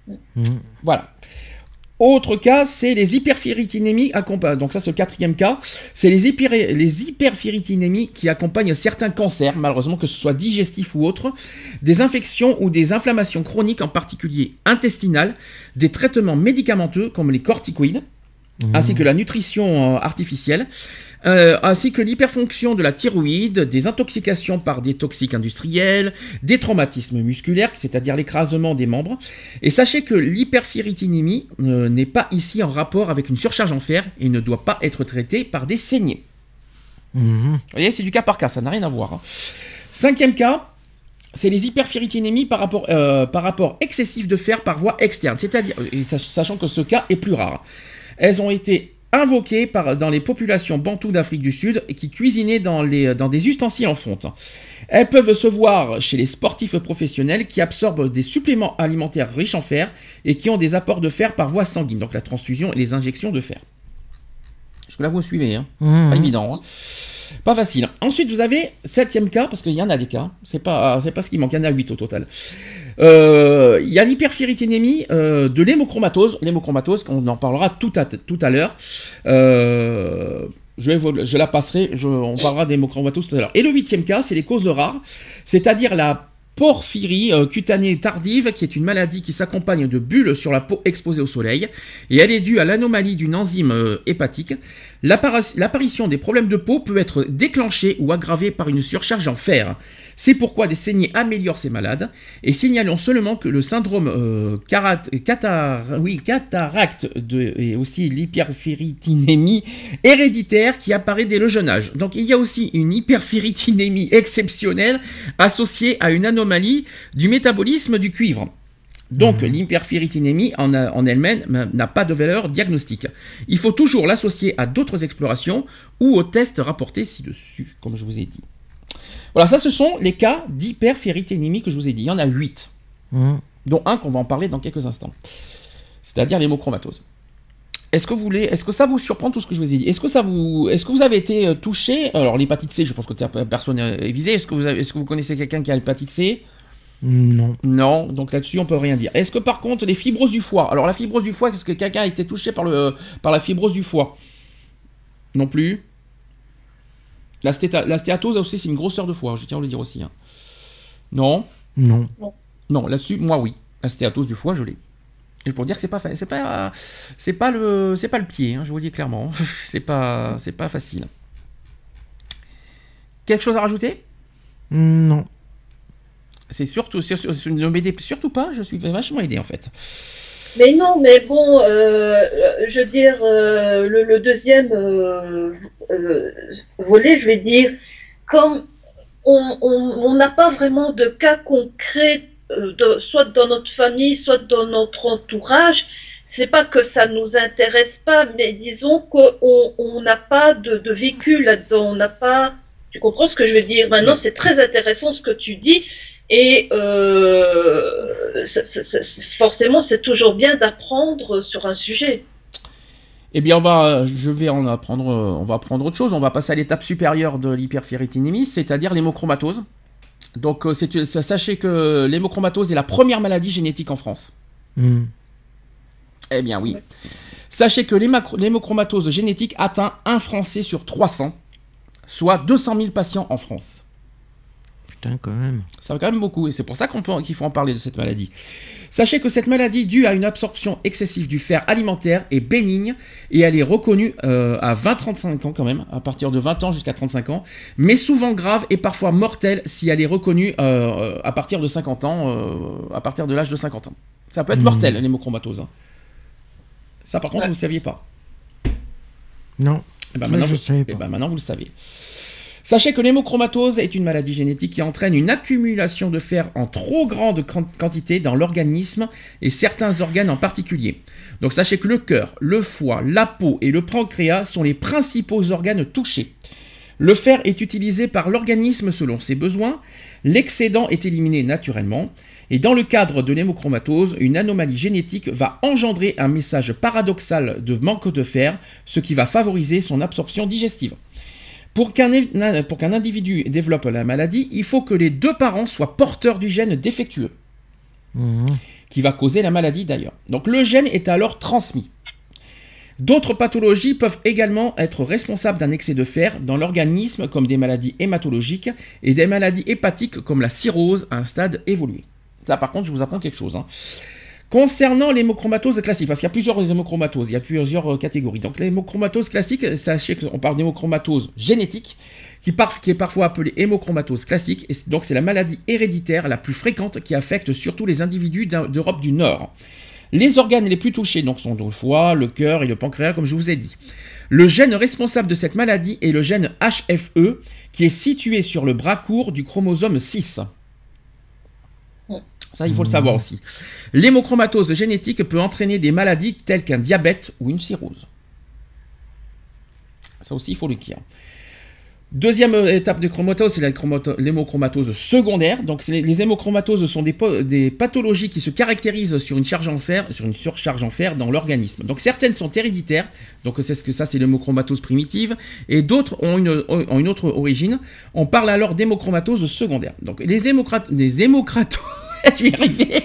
Mhm. Voilà. Autre cas, c'est les hyperféritinémies accompagnent. Donc ça, c'est le quatrième cas. C'est les, hyper- qui accompagnent certains cancers, malheureusement que ce soit digestif ou autre, des infections ou des inflammations chroniques, en particulier intestinales, des traitements médicamenteux comme les corticoïdes, ainsi que la nutrition euh, artificielle, euh, ainsi que l'hyperfonction de la thyroïde, des intoxications par des toxiques industriels, des traumatismes musculaires, c'est-à-dire l'écrasement des membres. Et sachez que l'hyperféritinémie euh, n'est pas ici en rapport avec une surcharge en fer et ne doit pas être traitée par des saignées. Mhm. Vous voyez, c'est du cas par cas, ça n'a rien à voir. hein. Cinquième cas, c'est les hyperféritinémies par rapport, euh, par rapport excessif de fer par voie externe, c'est-à-dire, sachant que ce cas est plus rare. Elles ont été invoquées par, dans les populations bantoues d'Afrique du Sud et qui cuisinaient dans, les, dans des ustensiles en fonte. Elles peuvent se voir chez les sportifs professionnels qui absorbent des suppléments alimentaires riches en fer et qui ont des apports de fer par voie sanguine, donc la transfusion et les injections de fer. Jusque là, vous suivez, hein Mhm. pas évident. hein. Pas facile. Ensuite, vous avez septième cas, parce qu'il y en a des cas. C'est pas, c'est pas ce qui manque. Il y en a 8 au total. Euh, Il y a l'hyperféritinémie euh, de l'hémochromatose. L'hémochromatose, on en parlera tout à, tout à l'heure. Euh, je, la passerai. on parlera d'hémochromatose tout à l'heure. Et le huitième cas, c'est les causes rares, c'est-à-dire la porphyrie cutanée tardive, qui est une maladie qui s'accompagne de bulles sur la peau exposée au soleil, et elle est due à l'anomalie d'une enzyme hépatique. L'apparition des problèmes de peau peut être déclenchée ou aggravée par une surcharge en fer. C'est pourquoi des saignées améliorent ces malades, et signalons seulement que le syndrome euh, carat- catar- oui, cataracte de- et aussi l'hyperféritinémie héréditaire qui apparaît dès le jeune âge. Donc il y a aussi une hyperféritinémie exceptionnelle associée à une anomalie du métabolisme du cuivre. Donc l'hyperféritinémie en, elle-même n'a pas de valeur diagnostique. Il faut toujours l'associer à d'autres explorations ou aux tests rapportés ci-dessus, comme je vous ai dit. Voilà, ça ce sont les cas d'hyperféritinémie que je vous ai dit. Il y en a 8, Mhm. dont un qu'on va en parler dans quelques instants. C'est-à-dire l'hémochromatose. Est-ce que vous voulez, est-ce que ça vous surprend tout ce que je vous ai dit? Est-ce que ça vous, est-ce que vous avez été euh, touché? Alors l'hépatite C, je pense que personne n'est visé. Est-ce que vous avez, est-ce que vous connaissez quelqu'un qui a l'hépatite C? Non. non, donc là-dessus on peut rien dire. Est-ce que par contre les fibroses du foie? Alors la fibrose du foie, est-ce que quelqu'un a été touché par, le, par la fibrose du foie? Non plus. La, stéta- la stéatose aussi c'est une grosseur de foie, je tiens à le dire aussi. hein. Non Non. Non, là-dessus, moi oui. La stéatose du foie, je l'ai. Et pour dire que c'est pas c'est pas c'est pas le c'est pas le pied, hein, je vous le dis clairement. c'est pas c'est pas facile. Quelque chose à rajouter? Non. C'est surtout sur- sur- sur- ne m'aidez surtout pas, je suis vachement aidé en fait. Mais non, mais bon, euh, je veux dire, euh, le, le deuxième euh, euh, volet, je vais dire, comme on n'a pas vraiment de cas concrets, euh, de- soit dans notre famille, soit dans notre entourage, c'est pas que ça nous intéresse pas, mais disons qu'on on n'a pas de, de vécu là-dedans, on n'a pas. Tu comprends ce que je veux dire? Maintenant, c'est très intéressant ce que tu dis. Et euh, ça- ça- ça- forcément, c'est toujours bien d'apprendre sur un sujet. Eh bien, on va, je vais en apprendre, on va apprendre autre chose. On va passer à l'étape supérieure de l'hyperféritinémie, c'est-à-dire l'hémochromatose. Donc, euh, sachez que l'hémochromatose est la première maladie génétique en France. Mhm. Eh bien oui. Sachez que l'hémochromatose génétique atteint un Français sur 300, soit 200 000 patients en France. Putain, quand même. Ça va quand même beaucoup, et c'est pour ça qu'on qu'il faut en parler de cette maladie. Sachez que cette maladie, due à une absorption excessive du fer alimentaire, est bénigne, et elle est reconnue euh, à 20-35 ans quand même, à partir de 20 ans jusqu'à 35 ans, mais souvent grave et parfois mortelle si elle est reconnue euh, à partir de 50 ans, euh, à partir de l'âge de 50 ans. Ça peut être Mhm. mortel, l'hémochromatose. hein. Ça par contre, Ouais. vous ne saviez pas. Non. Eh ben, Ça, maintenant, je vous- savais eh pas. ben, maintenant, vous le savez. Sachez que l'hémochromatose est une maladie génétique qui entraîne une accumulation de fer en trop grande quan- quantité dans l'organisme et certains organes en particulier. Donc sachez que le cœur, le foie, la peau et le pancréas sont les principaux organes touchés. Le fer est utilisé par l'organisme selon ses besoins, l'excédent est éliminé naturellement, et dans le cadre de l'hémochromatose, une anomalie génétique va engendrer un message paradoxal de manque de fer, ce qui va favoriser son absorption digestive. Pour qu'un individu développe la maladie, il faut que les deux parents soient porteurs du gène défectueux, Mhm. qui va causer la maladie d'ailleurs. Donc le gène est alors transmis. D'autres pathologies peuvent également être responsables d'un excès de fer dans l'organisme, comme des maladies hématologiques et des maladies hépatiques comme la cirrhose à un stade évolué. Là, par contre, je vous apprends quelque chose. hein. Concernant l'hémochromatose classique, parce qu'il y a plusieurs hémochromatoses, il y a plusieurs euh, catégories. Donc l'hémochromatose classique, sachez qu'on parle d'hémochromatose génétique, qui, est parfois appelée hémochromatose classique, et donc c'est la maladie héréditaire la plus fréquente qui affecte surtout les individus d'E- d'Europe du Nord. Les organes les plus touchés donc sont le foie, le cœur et le pancréas, comme je vous ai dit. Le gène responsable de cette maladie est le gène HFE, qui est situé sur le bras court du chromosome 6. Ça, il faut le savoir aussi. L'hémochromatose génétique peut entraîner des maladies telles qu'un diabète ou une cirrhose. Ça aussi, il faut le dire. Deuxième étape de chromatose, c'est l'hémochromatose secondaire. Donc, les, hémochromatoses sont des, pathologies qui se caractérisent sur une charge en sur une surcharge en fer dans l'organisme. Donc, certaines sont héréditaires. Donc, c'est ce que ça, c'est l'hémochromatose primitive, et d'autres ont une, autre origine. On parle alors d'hémochromatose secondaire. Donc, les hémocrat- les hémocratos je vais y arriver.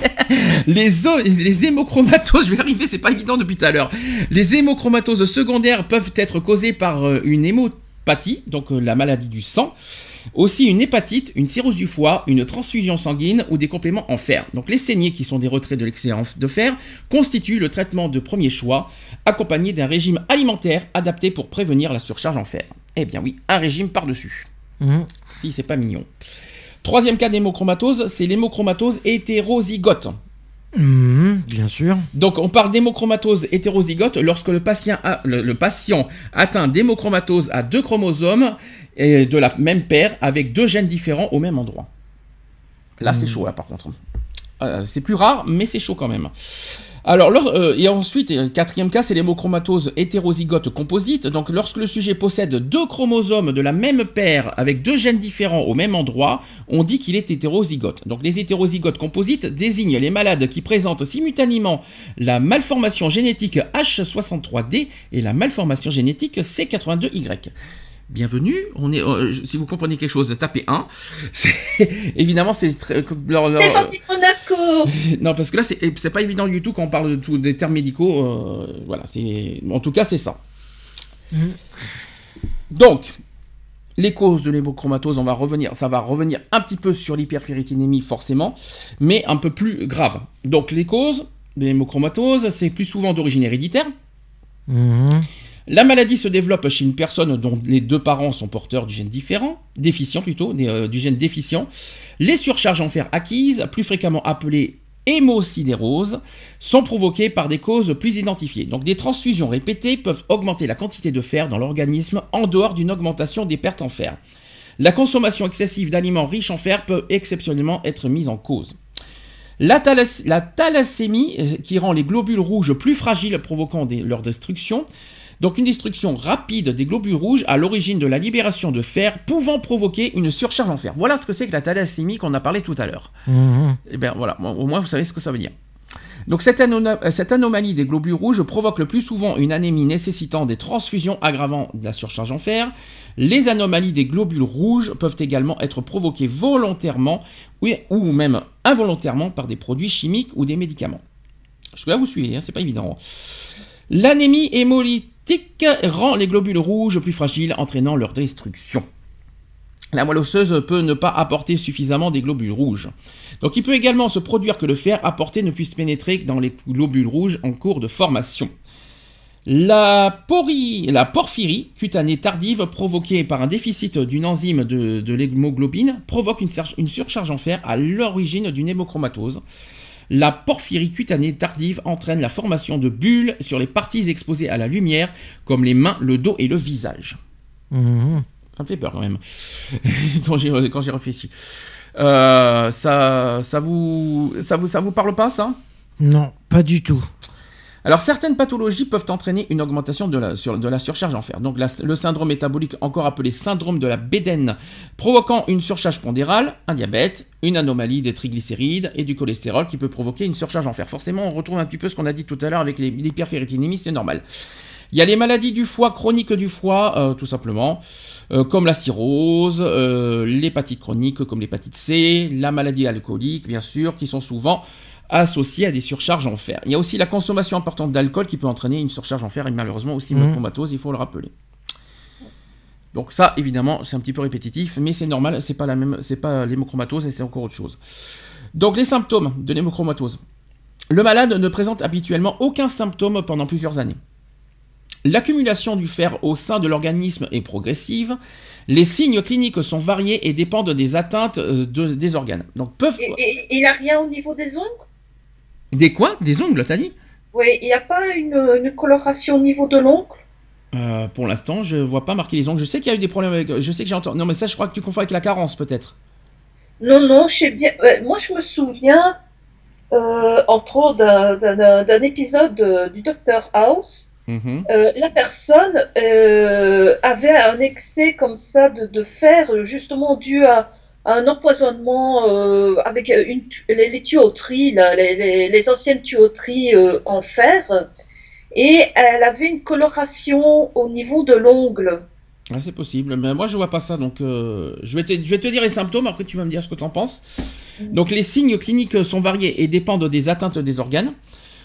Les, hémochromatoses, je vais y arriver, c'est pas évident depuis tout à l'heure. Les hémochromatoses secondaires peuvent être causées par euh, une hémopathie, donc euh, la maladie du sang, aussi une hépatite, une cirrhose du foie, une transfusion sanguine ou des compléments en fer. Donc les saignées, qui sont des retraits de l'excès de fer, constituent le traitement de premier choix, accompagné d'un régime alimentaire adapté pour prévenir la surcharge en fer. Eh bien oui, un régime par-dessus. Mhm. Si, c'est pas mignon. Troisième cas d'hémochromatose, c'est l'hémochromatose hétérozygote. Mhm, bien sûr. Donc on parle d'hémochromatose hétérozygote lorsque le patient, a- le, le patient atteint d'hémochromatose à deux chromosomes et de la même paire avec deux gènes différents au même endroit. Là c'est chaud là par contre. Euh, c'est plus rare mais c'est chaud quand même. Alors, lors- euh, et ensuite, le quatrième cas, c'est l'hémochromatose hétérozygote composite. Donc, lorsque le sujet possède deux chromosomes de la même paire avec deux gènes différents au même endroit, on dit qu'il est hétérozygote. Donc, les hétérozygotes composites désignent les malades qui présentent simultanément la malformation génétique H63D et la malformation génétique C82Y. Bienvenue, on est, euh, si vous comprenez quelque chose, tapez 1. Évidemment, c'est très. leur- leur- Stéphanie Non, parce que là, c'est pas évident du tout quand on parle de tout, des termes médicaux. euh, voilà, c'est. En tout cas, c'est ça. Mhm. Donc, les causes de l'hémochromatose, on va revenir, ça va revenir un petit peu sur l'hyperféritinémie, forcément, mais un peu plus grave. Donc, les causes de l'hémochromatose, c'est plus souvent d'origine héréditaire. Mhm. La maladie se développe chez une personne dont les deux parents sont porteurs du gène différent, déficient plutôt, euh, du gène déficient. Les surcharges en fer acquises, plus fréquemment appelées hémosidérose, sont provoquées par des causes plus identifiées. Donc des transfusions répétées peuvent augmenter la quantité de fer dans l'organisme en dehors d'une augmentation des pertes en fer. La consommation excessive d'aliments riches en fer peut exceptionnellement être mise en cause. La, thalas- la thalassémie, euh, qui rend les globules rouges plus fragiles, provoquant leur destruction, donc une destruction rapide des globules rouges à l'origine de la libération de fer pouvant provoquer une surcharge en fer. Voilà ce que c'est que la thalassémie qu'on a parlé tout à l'heure. Mhm. Eh bien voilà, au moins vous savez ce que ça veut dire. Donc cette, euh, cette anomalie des globules rouges provoque le plus souvent une anémie nécessitant des transfusions aggravant de la surcharge en fer. Les anomalies des globules rouges peuvent également être provoquées volontairement oui, ou même involontairement par des produits chimiques ou des médicaments. Jusque-là, vous suivez, hein, c'est pas évident. L'anémie hémolytique rend les globules rouges plus fragiles, entraînant leur destruction. La moelle osseuse peut ne pas apporter suffisamment des globules rouges. Donc il peut également se produire que le fer apporté ne puisse pénétrer dans les globules rouges en cours de formation. La, porphyrie cutanée tardive provoquée par un déficit d'une enzyme de, l'hémoglobine provoque une, surcharge en fer à l'origine d'une hémochromatose. La porphyrie cutanée tardive entraîne la formation de bulles sur les parties exposées à la lumière, comme les mains, le dos et le visage. Mmh. Ça me fait peur quand même, quand j'ai réfléchi. Euh, ça, ça, vous, ça, vous, ça vous parle pas, ça? Non, pas du tout. Alors certaines pathologies peuvent entraîner une augmentation de la, surcharge en fer. Donc le syndrome métabolique, encore appelé syndrome de la bédaine, provoquant une surcharge pondérale, un diabète, une anomalie des triglycérides et du cholestérol qui peut provoquer une surcharge en fer. Forcément, on retrouve un petit peu ce qu'on a dit tout à l'heure avec l'hyperferritinémie, c'est normal. Il y a les maladies du foie, chroniques du foie, euh, tout simplement, euh, comme la cirrhose, euh, l'hépatite chronique comme l'hépatite C, la maladie alcoolique, bien sûr, qui sont souvent associé à des surcharges en fer. Il y a aussi la consommation importante d'alcool qui peut entraîner une surcharge en fer et malheureusement aussi une mmh. il faut le rappeler. Donc ça, évidemment, c'est un petit peu répétitif, mais c'est normal, c'est pas la même, c'est pas l'hémochromatose et c'est encore autre chose. Donc les symptômes de l'hémochromatose. Le malade ne présente habituellement aucun symptôme pendant plusieurs années. L'accumulation du fer au sein de l'organisme est progressive. Les signes cliniques sont variés et dépendent des atteintes euh, des organes. Donc peuvent. Et, il n'a rien au niveau des ongles? Des quoi? Des ongles, t'as dit? Oui, il n'y a pas une, coloration au niveau de l'ongle? Euh, Pour l'instant, je vois pas marquer les ongles. Je sais qu'il y a eu des problèmes avec. Je sais que j'ai entendu. Non, mais ça, je crois que tu confonds avec la carence, peut-être. Non, non, je sais bien. moi, je me souviens, euh, entre autres, d'un épisode du Docteur House. Mhm. Euh, la personne avait un excès comme ça de, de fer, justement dû à, un empoisonnement euh, avec une, les, tuyauteries, les, anciennes tuyauteries euh, en fer, et elle avait une coloration au niveau de l'ongle. Ah, c'est possible, mais moi je vois pas ça, donc euh, je, vais te, je vais te dire les symptômes, après tu vas me dire ce que tu en penses. Donc les signes cliniques sont variés et dépendent des atteintes des organes.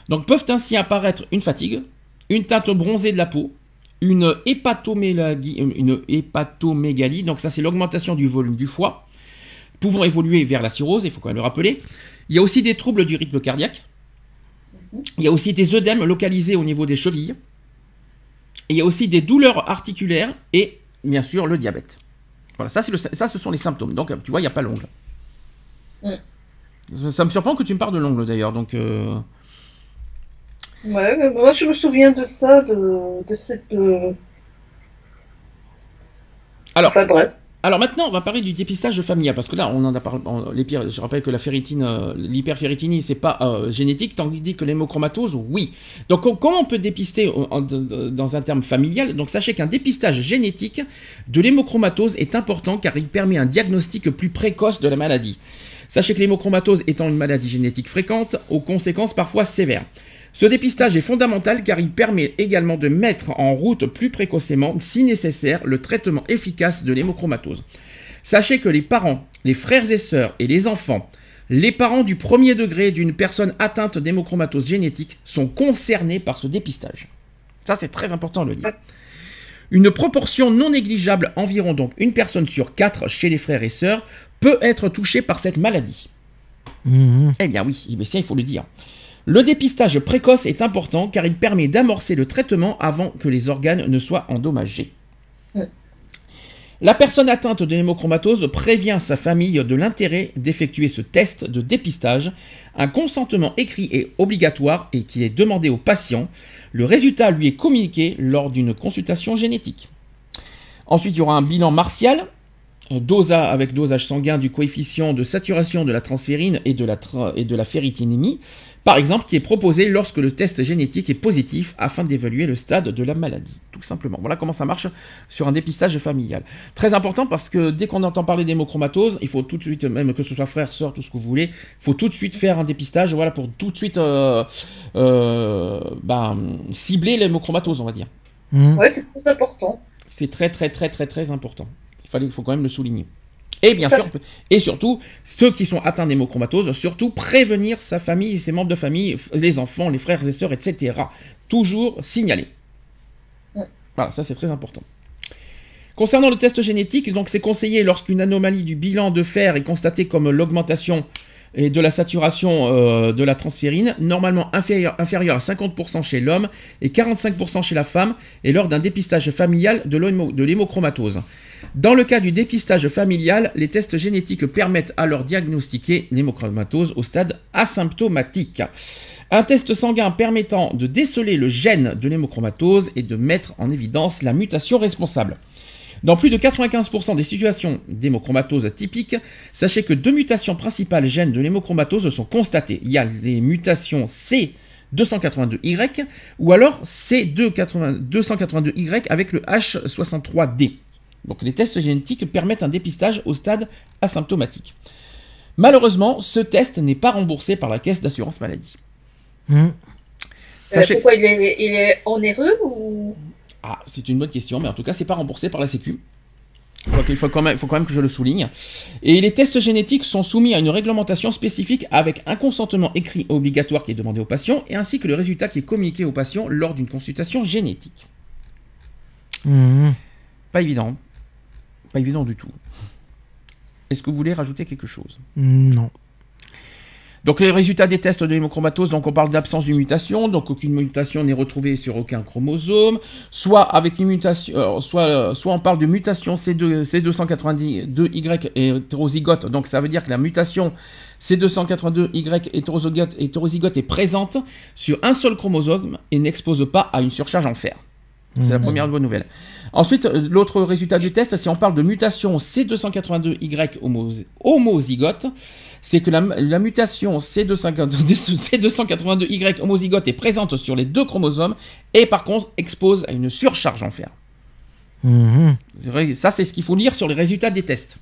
Donc peuvent ainsi apparaître une fatigue, une teinte bronzée de la peau, une hépatomégalie, une hépatomégalie donc ça c'est l'augmentation du volume du foie, pouvant évoluer vers la cirrhose, il faut quand même le rappeler. Il y a aussi des troubles du rythme cardiaque. Il y a aussi des œdèmes localisés au niveau des chevilles. il y a aussi des douleurs articulaires et bien sûr le diabète. Voilà, ça, le, ça ce sont les symptômes. Donc tu vois, il n'y a pas l'ongle. Ça, me surprend que tu me parles de l'ongle d'ailleurs. Donc. Euh, ouais, moi je me souviens de ça, de, de cette. Euh, Alors, enfin, bref. Alors maintenant, on va parler du dépistage familial, parce que là, on en a parlé. Je rappelle que la ferritine, euh, l'hyperferritinie, c'est pas euh, génétique, tandis que l'hémochromatose, oui. Donc, comment on peut dépister dans un terme familial? Donc, sachez qu'un dépistage génétique de l'hémochromatose est important car il permet un diagnostic plus précoce de la maladie. Sachez que l'hémochromatose étant une maladie génétique fréquente, aux conséquences parfois sévères. Ce dépistage est fondamental car il permet également de mettre en route plus précocement, si nécessaire, le traitement efficace de l'hémochromatose. Sachez que les parents, les frères et sœurs et les enfants, les parents du premier degré d'une personne atteinte d'hémochromatose génétique sont concernés par ce dépistage. Ça, c'est très important de le dire. Une proportion non négligeable, environ donc une personne sur quatre chez les frères et sœurs, peut être touchée par cette maladie. Mmh. Eh bien oui, mais ça, il faut le dire. Le dépistage précoce est important car il permet d'amorcer le traitement avant que les organes ne soient endommagés. La personne atteinte de l'hémochromatose prévient sa famille de l'intérêt d'effectuer ce test de dépistage. Un consentement écrit est obligatoire et qui est demandé au patient. Le résultat lui est communiqué lors d'une consultation génétique. Ensuite, il y aura un bilan martial, dosa avec dosage sanguin du coefficient de saturation de la transférine et de la, et de la ferritinémie par exemple, qui est proposé lorsque le test génétique est positif afin d'évaluer le stade de la maladie, tout simplement. Voilà comment ça marche sur un dépistage familial. Très important parce que dès qu'on entend parler d'hémochromatose, il faut tout de suite, même que ce soit frère, soeur, tout ce que vous voulez, il faut tout de suite faire un dépistage, voilà, pour tout de suite euh, euh, bah, cibler l'hémochromatose, on va dire. Mmh. Ouais, c'est très important. C'est très très très très très important. Il, fallait, il faut quand même le souligner. Et bien sûr, et surtout, ceux qui sont atteints d'hémochromatose, surtout prévenir sa famille, ses membres de famille, les enfants, les frères et sœurs, etc. Toujours signaler. Voilà, ça c'est très important. Concernant le test génétique, donc c'est conseillé lorsqu'une anomalie du bilan de fer est constatée comme l'augmentation et de la saturation euh, de la transférine, normalement inférieure, à 50% chez l'homme et 45% chez la femme, et lors d'un dépistage familial de l'hémochromatose. Dans le cas du dépistage familial, les tests génétiques permettent alors diagnostiquer l'hémochromatose au stade asymptomatique. Un test sanguin permettant de déceler le gène de l'hémochromatose et de mettre en évidence la mutation responsable. Dans plus de 95% des situations d'hémochromatose typiques, sachez que deux mutations principales gènes de l'hémochromatose sont constatées. Il y a les mutations C 282Y ou alors C282Y avec le H63D. Donc les tests génétiques permettent un dépistage au stade asymptomatique. Malheureusement, ce test n'est pas remboursé par la caisse d'assurance maladie. Mmh. Sachez... pourquoi il est, il est onéreux ou? Ah, c'est une bonne question, mais en tout cas, c'est pas remboursé par la Sécu. Il faut, quand même, faut quand même que je le souligne. Et les tests génétiques sont soumis à une réglementation spécifique avec un consentement écrit obligatoire qui est demandé au patient, et ainsi que le résultat qui est communiqué au patient lors d'une consultation génétique. Mmh. Pas évident. Pas évident du tout. Est-ce que vous voulez rajouter quelque chose? Non. Donc les résultats des tests de l'hémochromatose, donc on parle d'absence d'une mutation, donc aucune mutation n'est retrouvée sur aucun chromosome, soit avec une mutation, euh, soit, euh, soit on parle de mutation C2, C282Y hétérozygote, donc ça veut dire que la mutation C282Y hétérozygote, hétérozygote est présente sur un seul chromosome et n'expose pas à une surcharge en fer. C'est la mmh. première bonne nouvelle. Ensuite, euh, l'autre résultat du test, si on parle de mutation C282Y homozygote, c'est que la, mutation C282Y homozygote est présente sur les deux chromosomes et par contre expose à une surcharge en fer. Mhm. Ça, c'est ce qu'il faut lire sur les résultats des tests.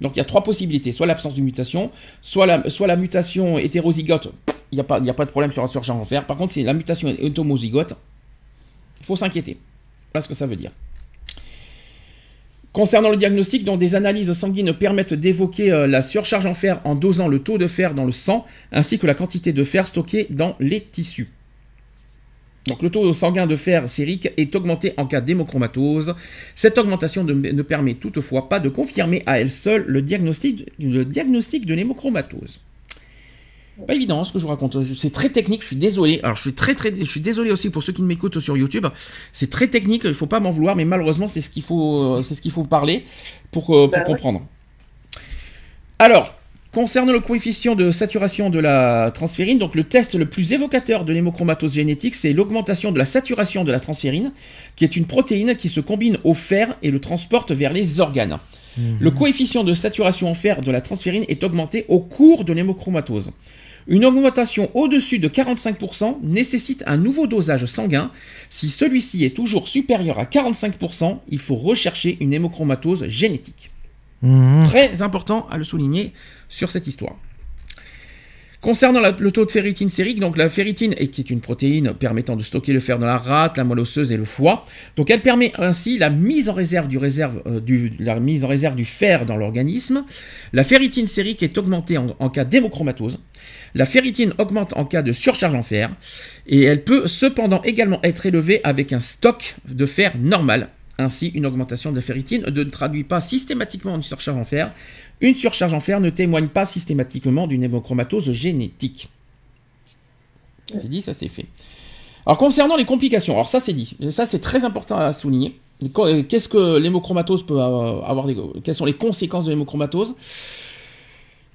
Donc il y a trois possibilités, soit l'absence de mutation, soit la, soit la mutation hétérozygote, il n'y a, pas, a pas de problème sur la surcharge en fer. Par contre, si la mutation est homozygote, il faut s'inquiéter. Voilà ce que ça veut dire. Concernant le diagnostic, donc des analyses sanguines permettent d'évoquer euh, la surcharge en fer en dosant le taux de fer dans le sang, ainsi que la quantité de fer stocké dans les tissus. Donc le taux sanguin de fer sérique est augmenté en cas d'hémochromatose. Cette augmentation ne permet toutefois pas de confirmer à elle seule le diagnostic de l'hémochromatose. Pas évident ce que je vous raconte. C'est très technique, je suis désolé. Alors je suis très très je suis désolé aussi pour ceux qui m'écoutent sur YouTube. C'est très technique, il faut pas m'en vouloir, mais malheureusement c'est ce qu'il faut c'est ce qu'il faut parler pour, euh, pour bah comprendre. Alors, concernant le coefficient de saturation de la transférine, donc le test le plus évocateur de l'hémochromatose génétique, c'est l'augmentation de la saturation de la transférine, qui est une protéine qui se combine au fer et le transporte vers les organes. Mhm. Le coefficient de saturation en fer de la transférine est augmenté au cours de l'hémochromatose. Une augmentation au-dessus de 45% nécessite un nouveau dosage sanguin. Si celui-ci est toujours supérieur à 45%, il faut rechercher une hémochromatose génétique. Mhm. Très important à le souligner sur cette histoire. Concernant le taux de ferritine sérique, donc la ferritine, qui est une protéine permettant de stocker le fer dans la rate, la moelle osseuse et le foie, donc elle permet ainsi la mise en réserve du, réserve, euh, du, la mise en réserve du fer dans l'organisme. La ferritine sérique est augmentée en, cas d'hémochromatose. La ferritine augmente en cas de surcharge en fer et elle peut cependant également être élevée avec un stock de fer normal. Ainsi, une augmentation de la ferritine ne traduit pas systématiquement une surcharge en fer, une surcharge en fer ne témoigne pas systématiquement d'une hémochromatose génétique. C'est dit, ça c'est fait. Alors concernant les complications, alors ça c'est dit, ça c'est très important à souligner. Qu'est-ce que l'hémochromatose peut avoir Quelles sont les conséquences de l'hémochromatose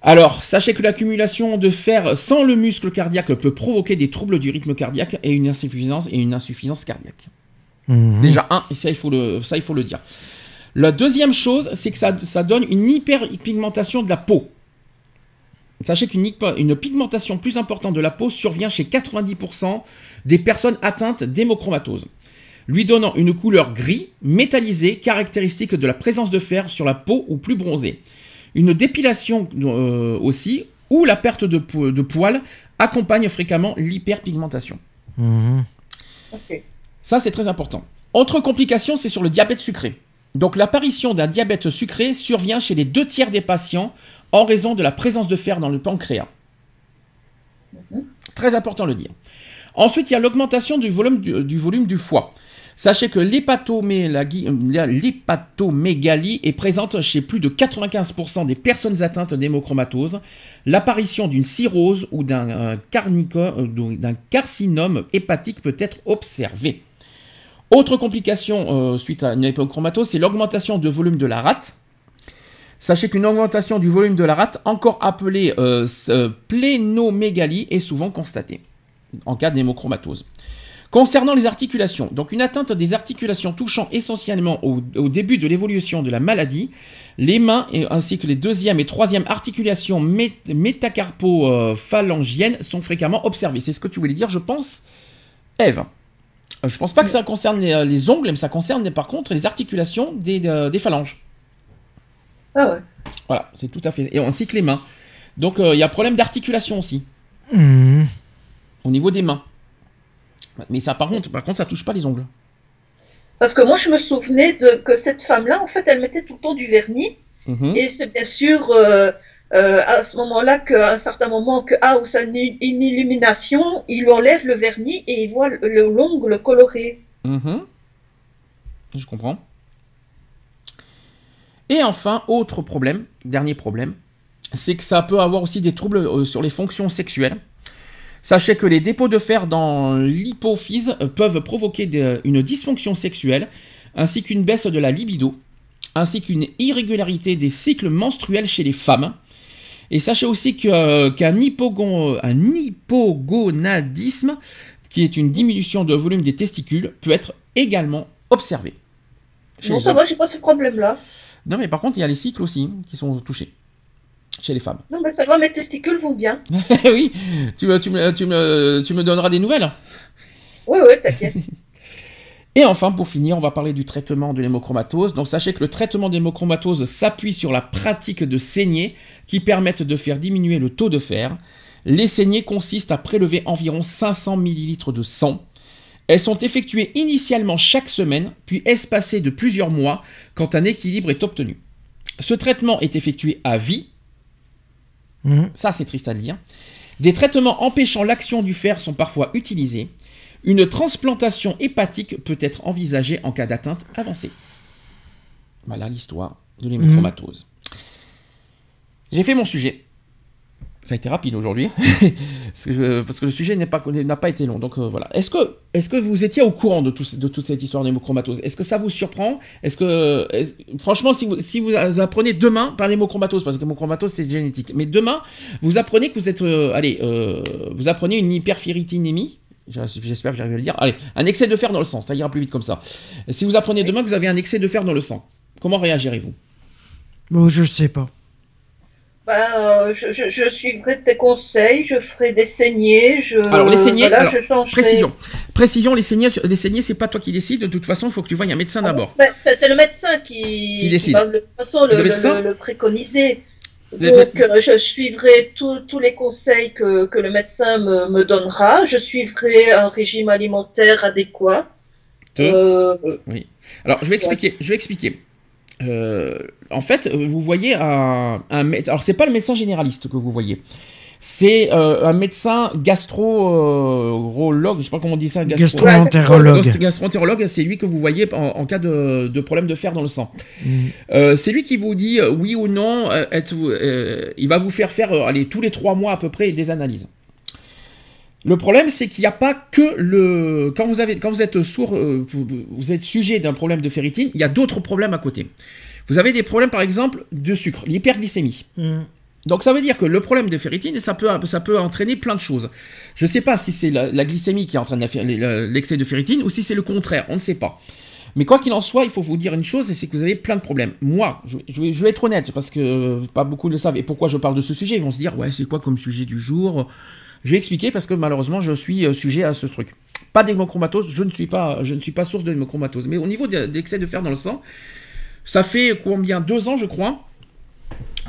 alors, sachez que l'accumulation de fer sans le muscle cardiaque peut provoquer des troubles du rythme cardiaque et une insuffisance et une insuffisance cardiaque. Mhm. Déjà un, et ça il faut le, ça il faut le dire. La deuxième chose, c'est que ça, donne une hyperpigmentation de la peau. Sachez qu'une une pigmentation plus importante de la peau survient chez 90% des personnes atteintes d'hémochromatose, lui donnant une couleur gris métallisée caractéristique de la présence de fer sur la peau ou plus bronzée. Une dépilation euh, aussi ou la perte de, de poils accompagne fréquemment l'hyperpigmentation. Mhm. Ça, c'est très important. Autre complication, c'est sur le diabète sucré. Donc l'apparition d'un diabète sucré survient chez les deux tiers des patients en raison de la présence de fer dans le pancréas. Très important de le dire. Ensuite, il y a l'augmentation du volume du, du volume du foie. Sachez que euh, l'hépatomégalie est présente chez plus de 95% des personnes atteintes d'hémochromatose. L'apparition d'une cirrhose ou d'un euh, euh, d'un carcinome hépatique peut être observée. Autre complication suite à une hémochromatose, c'est l'augmentation de volume de la rate. Sachez qu'une augmentation du volume de la rate, encore appelée plénomégalie, est souvent constatée en cas d'hémochromatose. Concernant les articulations, donc une atteinte des articulations touchant essentiellement au, au début de l'évolution de la maladie, les mains et- ainsi que les deuxième et troisième articulations mé- métacarpo-phalangiennes sont fréquemment observées. C'est ce que tu voulais dire, je pense, Eve. Euh, Je pense pas que ça concerne les, euh, les ongles, mais ça concerne par contre les articulations des, euh, des phalanges. Ah ouais. Voilà, c'est tout à fait. Et ainsi que les mains. Donc euh, il y a problème d'articulation aussi, Mhm. au niveau des mains. Mais ça, par contre, par contre, ça touche pas les ongles. Parce que moi, je me souvenais de, que cette femme-là, en fait, elle mettait tout le temps du vernis. Mhm. Et c'est bien sûr euh, euh, à ce moment-là qu'à un certain moment, que ah, ou ça une, une illumination, il enlève le vernis et il voit le- le- l'ongle coloré. Mhm. Je comprends. Et enfin, autre problème, dernier problème, c'est que ça peut avoir aussi des troubles euh, sur les fonctions sexuelles. Sachez que les dépôts de fer dans l'hypophyse peuvent provoquer de- une dysfonction sexuelle, ainsi qu'une baisse de la libido, ainsi qu'une irrégularité des cycles menstruels chez les femmes. Et sachez aussi euh, qu'un hypogon- un hypogonadisme, qui est une diminution de volume des testicules, peut être également observé. Non, ça va, j'ai pas ce problème-là. Non, mais par contre, il y a les cycles aussi qui sont touchés chez les femmes. Non, mais ça va, mes testicules vont bien. oui, tu me, tu, me, tu, me, tu me donneras des nouvelles. Oui, oui, t'inquiète. Et enfin, pour finir, on va parler du traitement de l'hémochromatose. Donc sachez que le traitement de l'hémochromatose s'appuie sur la pratique de saignées qui permettent de faire diminuer le taux de fer. Les saignées consistent à prélever environ 500 ml de sang. Elles sont effectuées initialement chaque semaine, puis espacées de plusieurs mois quand un équilibre est obtenu. Ce traitement est effectué à vie, Mhm. ça c'est triste à dire. Des traitements empêchant l'action du fer sont parfois utilisés. Une transplantation hépatique peut être envisagée en cas d'atteinte avancée. Voilà l'histoire de l'hémochromatose. J'ai fait mon sujet. Ça a été rapide aujourd'hui, parce, que je- parce que le sujet n'est pas- n'a pas été long. Donc euh, voilà. Est-ce que, est que vous étiez au courant de, tout ce- de toute cette histoire d'hémochromatose Est-ce que ça vous surprend? Est-ce que, franchement, si vous, si vous apprenez demain par l'hémochromatose, parce que l'hémochromatose c'est génétique, mais demain vous apprenez que vous êtes, euh, allez, euh, vous apprenez une hyperféritinémie. J'espère que j'arrive à le dire. Allez, un excès de fer dans le sang, ça ira plus vite comme ça. Si vous apprenez demain que vous avez un excès de fer dans le sang, comment réagirez-vous? Bon, je sais pas. Ben, euh, je, je, je suivrai tes conseils, je ferai des saignées, je, Alors, les saignées, voilà, alors, je changerai- Précision. Précision, les saignées, les saignées c'est pas toi qui décides. De toute façon, il faut que tu voies un médecin Ah d'abord. Ben, c'est le médecin qui, Qui décide. va de toute façon le, Le le- médecin le- préconiser. Donc, euh, je suivrai tous les conseils que, que le médecin me, me donnera. Je suivrai un régime alimentaire adéquat. Euh, Alors, je vais expliquer. Je vais expliquer. Euh, en fait, vous voyez un. Alors, c'est pas le médecin généraliste que vous voyez. C'est euh, un médecin gastro-urologue, je sais pas comment on dit ça. gastro- Gastro-entérologue. Gast- Gastro-entérologue, c'est lui que vous voyez en, en cas de, de problème de fer dans le sang. Euh, c'est lui qui vous dit euh, oui ou non. euh, euh, il va vous faire faire, euh, allez, tous les trois mois à peu près des analyses. Le problème, c'est qu'il n'y a pas que le. Quand vous, avez, quand vous êtes sourd, euh, vous, êtes sujet d'un problème de ferritine, il y a d'autres problèmes à côté. Vous avez des problèmes, par exemple, de sucre, l'hyperglycémie. Mhm. Donc ça veut dire que le problème de ferritine, ça peut, ça peut entraîner plein de choses. Je ne sais pas si c'est la, la glycémie qui entraîne l'excès de ferritine ou si c'est le contraire, on ne sait pas. Mais quoi qu'il en soit, il faut vous dire une chose, et c'est que vous avez plein de problèmes. Moi, je, je vais, je vais être honnête, parce que pas beaucoup le savent. Et pourquoi je parle de ce sujet Ils vont se dire, ouais, c'est quoi comme sujet du jour? Je vais expliquer, parce que malheureusement, je suis euh, sujet à ce truc. Pas d'hémochromatose, je ne suis pas, je ne suis pas source de hémochromatose. Mais au niveau de, de fer dans le sang, ça fait combien? Deux ans, je crois,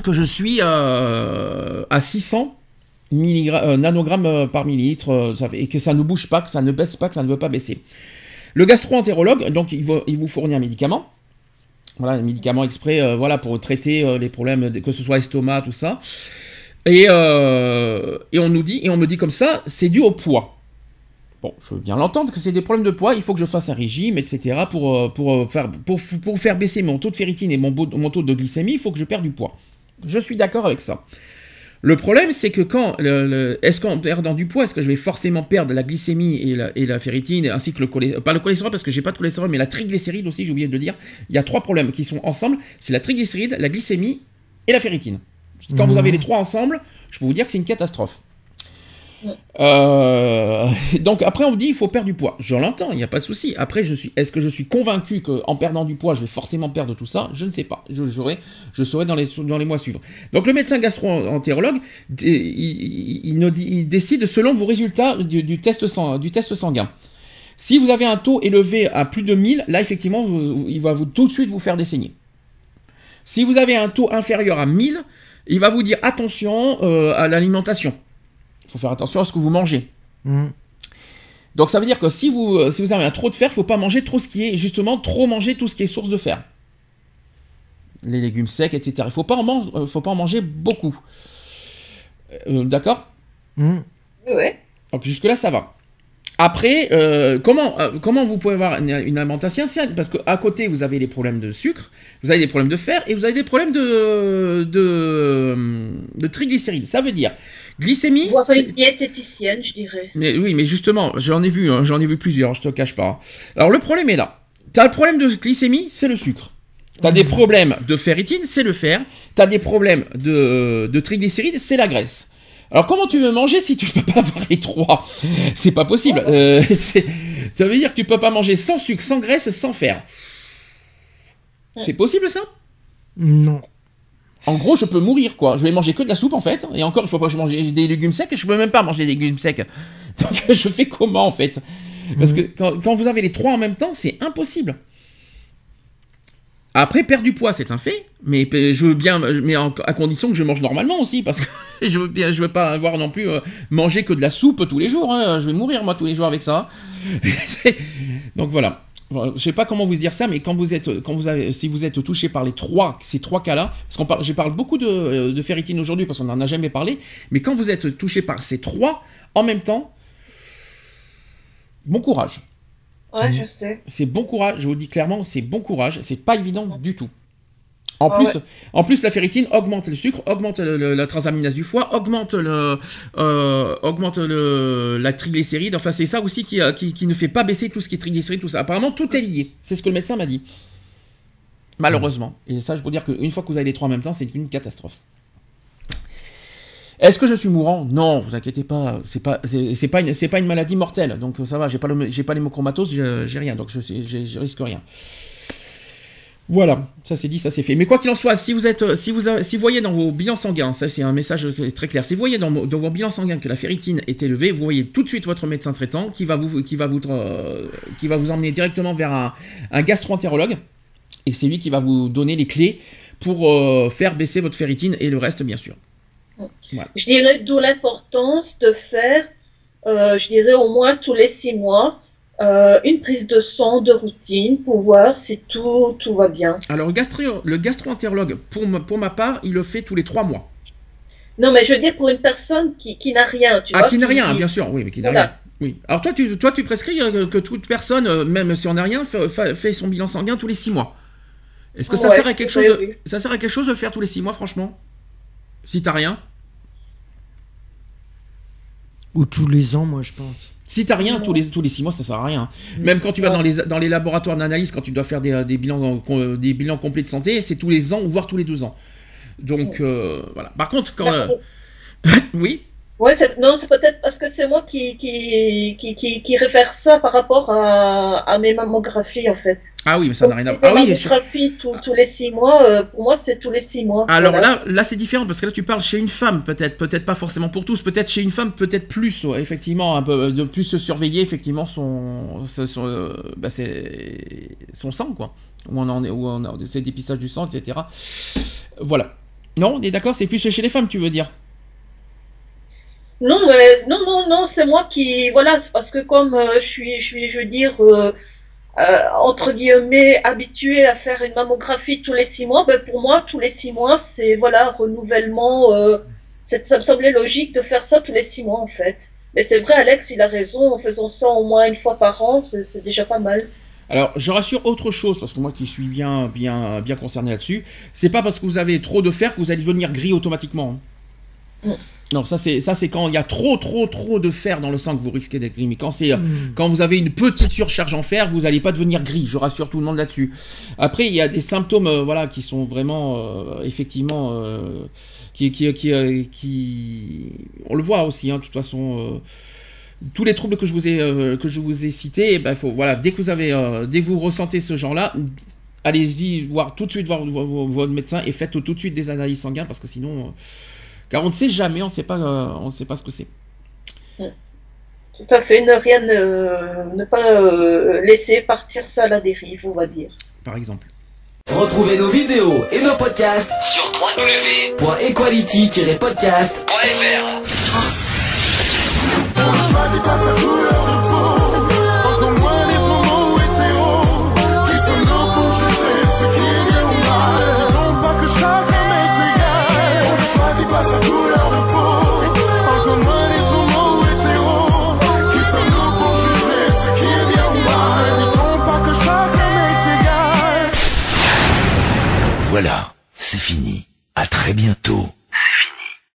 que je suis euh, à 600 milligrammes- euh, nanogrammes euh, par millilitre, euh, et que ça ne bouge pas, que ça ne baisse pas, que ça ne veut pas baisser. Le gastro-entérologue, donc il, vous fournit un médicament. Voilà, un médicament exprès, euh, voilà, pour traiter euh, les problèmes, que ce soit estomac, tout ça. Et, euh, et on nous dit, et on me dit comme ça, c'est dû au poids. Bon, je veux bien l'entendre que c'est des problèmes de poids, il faut que je fasse un régime, etc. pour, euh, euh, faire, pour, faire baisser mon taux de ferritine et mon, taux de glycémie, il faut que je perde du poids. Je suis d'accord avec ça. Le problème, c'est que quand, est-ce qu'en perdant du poids, est-ce que je vais forcément perdre la glycémie et la, et la ferritine, ainsi que le cholestérol, pas le cholestérol parce que j'ai pas de cholestérol, mais la triglycéride aussi, j'ai oublié de le dire. Il y a trois problèmes qui sont ensemble, c'est la triglycéride, la glycémie et la ferritine. Quand vous Mhm. avez les trois ensemble, je peux vous dire que c'est une catastrophe. Ouais. Euh, donc après on me dit il faut perdre du poids. Je l'entends, il n'y a pas de souci. Après je suis, est-ce que je suis convaincu qu'en perdant du poids je vais forcément perdre tout ça? Je ne sais pas. Je le saurai, je saurai dans les dans les mois suivants. Donc le médecin gastro-entérologue, il, il- il nous dit- il décide selon vos résultats du, du test sang- du test sanguin. Si vous avez un taux élevé à plus de 1000, là effectivement vous- il va vous tout de suite vous faire des saignées. Si vous avez un taux inférieur à 1000, il va vous dire attention euh, à l'alimentation. Il faut faire attention à ce que vous mangez. Mm. Donc ça veut dire que si vous, euh, si vous avez un trop de fer, il faut pas manger trop ce qui est justement trop manger tout ce qui est source de fer. Les légumes secs, etc. Il faut pas en manger, euh, faut pas en manger beaucoup. Euh, D'accord? Mm. Oui, ouais. Donc jusque là ça va. Après, euh, comment, euh, comment vous pouvez avoir une, une alimentation saine? Parce qu'à côté, vous avez les problèmes de sucre, vous avez des problèmes de fer et vous avez des problèmes de, de, de triglycérides. Ça veut dire glycémie. C'est- une diététicienne, je dirais. mais oui, mais justement, j'en ai vu, hein, j'en ai vu plusieurs, je te cache pas. Alors le problème est là. T'as le problème de glycémie, c'est le sucre. T'as des problèmes de ferritine, c'est le fer. T'as des problèmes de, de triglycérides, c'est la graisse. Alors comment tu veux manger si tu peux pas avoir les trois? C'est pas possible. Euh, ça veut dire que tu peux pas manger sans sucre, sans graisse, sans fer. C'est possible ça? Non. En gros, je peux mourir, quoi. Je vais manger que de la soupe, en fait. Et encore, il faut pas que je mange des légumes secs. Je peux même pas manger des légumes secs. Donc, je fais comment, en fait? Parce que quand, quand vous avez les trois en même temps, c'est impossible. Après, perdre du poids, c'est un fait. Mais je veux bien, mais à condition que je mange normalement aussi, parce que je veux veux pas avoir non plus euh, manger que de la soupe tous les jours. hein. Je vais mourir moi tous les jours avec ça. Donc voilà. Je sais pas comment vous dire ça, mais quand vous êtes, quand vous avez, si vous êtes touché par les trois, ces trois cas-là, parce qu'on parle, je parle beaucoup de, euh, de aujourd'hui parce qu'on n'en a jamais parlé, mais quand vous êtes touché par ces trois en même temps, bon courage. Ouais, je sais. C'est bon courage, je vous le dis clairement, c'est bon courage, c'est pas évident du tout. En, Ah plus, ouais. en plus, la ferritine augmente le sucre, augmente le- le- la transaminase du foie, augmente, le, euh, augmente le, la triglycéride. Enfin, c'est ça aussi qui, euh, qui, qui ne fait pas baisser tout ce qui est triglycéride, tout ça. Apparemment, tout est lié. C'est ce que le médecin m'a dit. Malheureusement. Et ça, je peux dire qu'une fois que vous avez les trois en même temps, c'est une catastrophe. Est-ce que je suis mourant? Non, vous inquiétez pas. C'est pas, pas une, maladie mortelle. Donc ça va. J'ai pas j'ai pas l'hémochromatose, j'ai rien. Donc je, je risque rien. Voilà, ça c'est dit, ça c'est fait. Mais quoi qu'il en soit, si vous êtes, si vous, voyez dans vos bilans sanguins, ça c'est un message très clair. Si vous voyez dans, vos- bilans sanguins que la ferritine est élevée, vous voyez tout de suite votre médecin traitant qui va vous, emmener directement vers un, un gastro-entérologue. Et c'est lui qui va vous donner les clés pour euh, faire baisser votre ferritine et le reste, bien sûr. Je dirais d'où l'importance de faire, euh, je dirais au moins tous les six mois, euh, une prise de sang de routine pour voir si tout, tout va bien. Alors, le gastro- le gastro-entérologue, pour, ma- pour ma part, il le fait tous les trois mois. Non, mais je veux dire pour une personne qui, qui n'a rien, tu Ah, vois. qui n'a rien, bien sûr, oui, mais qui n'a Voilà. rien. Oui. Alors toi, tu, toi, tu prescris euh, que toute personne, même si on n'a rien, fait, fait- son bilan sanguin tous les six mois. Est-ce que ça Ouais, sert à quelque chose de, ça sert à quelque chose de faire tous les six mois, franchement? Si t'as rien Ou tous les ans, moi, je pense. Si t'as rien, tous les, tous les six mois, ça sert à rien. Mm. Même quand tu vas dans les, dans les laboratoires d'analyse, quand tu dois faire des, euh, des bilans, des bilans complets de santé, c'est tous les ans ou voire tous les deux ans. Donc, euh, voilà. Par contre, quand... Euh, oui C'est- non, c'est peut-être parce que c'est moi qui, qui, qui, qui, qui réfère ça par rapport à, à mes mammographies, en fait. Ah oui, mais ça n'a rien à voir. Ah oui, mammographies tous, tous les six mois, euh, pour moi, c'est tous les six mois. Alors Voilà. là, là c'est différent parce que là tu parles chez une femme peut-être, peut-être pas forcément pour tous, peut-être chez une femme peut-être plus, ouais, effectivement, un peu de plus se surveiller effectivement son, son, son, euh, bah, son sang quoi, où on en est, où on a, c'est dépistage du sang, etc. Voilà. Non, on est d'accord, c'est plus chez les femmes, tu veux dire? Non, mais, non, non, non, c'est moi qui, voilà, c'est parce que comme euh, je suis, je suis, je veux dire, euh, euh, entre guillemets habitué à faire une mammographie tous les six mois, ben pour moi tous les six mois c'est voilà renouvellement. Ça me semblait logique de faire ça tous les six mois en fait. Mais c'est vrai Alex, il a raison. En faisant ça au moins une fois par an, c'est déjà pas mal. Alors, je rassure autre chose, parce que moi qui suis bien, bien, bien concerné là-dessus, c'est pas parce que vous avez trop de fer que vous allez devenir gris automatiquement. Mm. Non, ça c'est ça c'est quand il y a trop trop trop de fer dans le sang que vous risquez d'être gris. Mais quand c'est mm. quand vous avez une petite surcharge en fer, vous n'allez pas devenir gris. Je rassure tout le monde là-dessus. Après, il y a des symptômes euh, voilà qui sont vraiment euh, effectivement euh, qui qui, qui, qui, on le voit aussi hein, de toute façon tous les troubles que je vous ai que je vous ai cités, eh ben faut voilà dès que vous avez dès que vous ressentez ce genre-là, allez-y voir tout de suite voir votre médecin et faites tout de suite des analyses sanguines parce que sinon car on ne sait jamais, on ne sait pas, euh, on sait pas ce que c'est. Tout à fait, ne rien ne, pas euh, laisser partir ça à la dérive, on va dire. Par exemple. Retrouvez nos vidéos et nos podcasts sur www.equality-podcast.fr. Voilà, c'est fini. À très bientôt.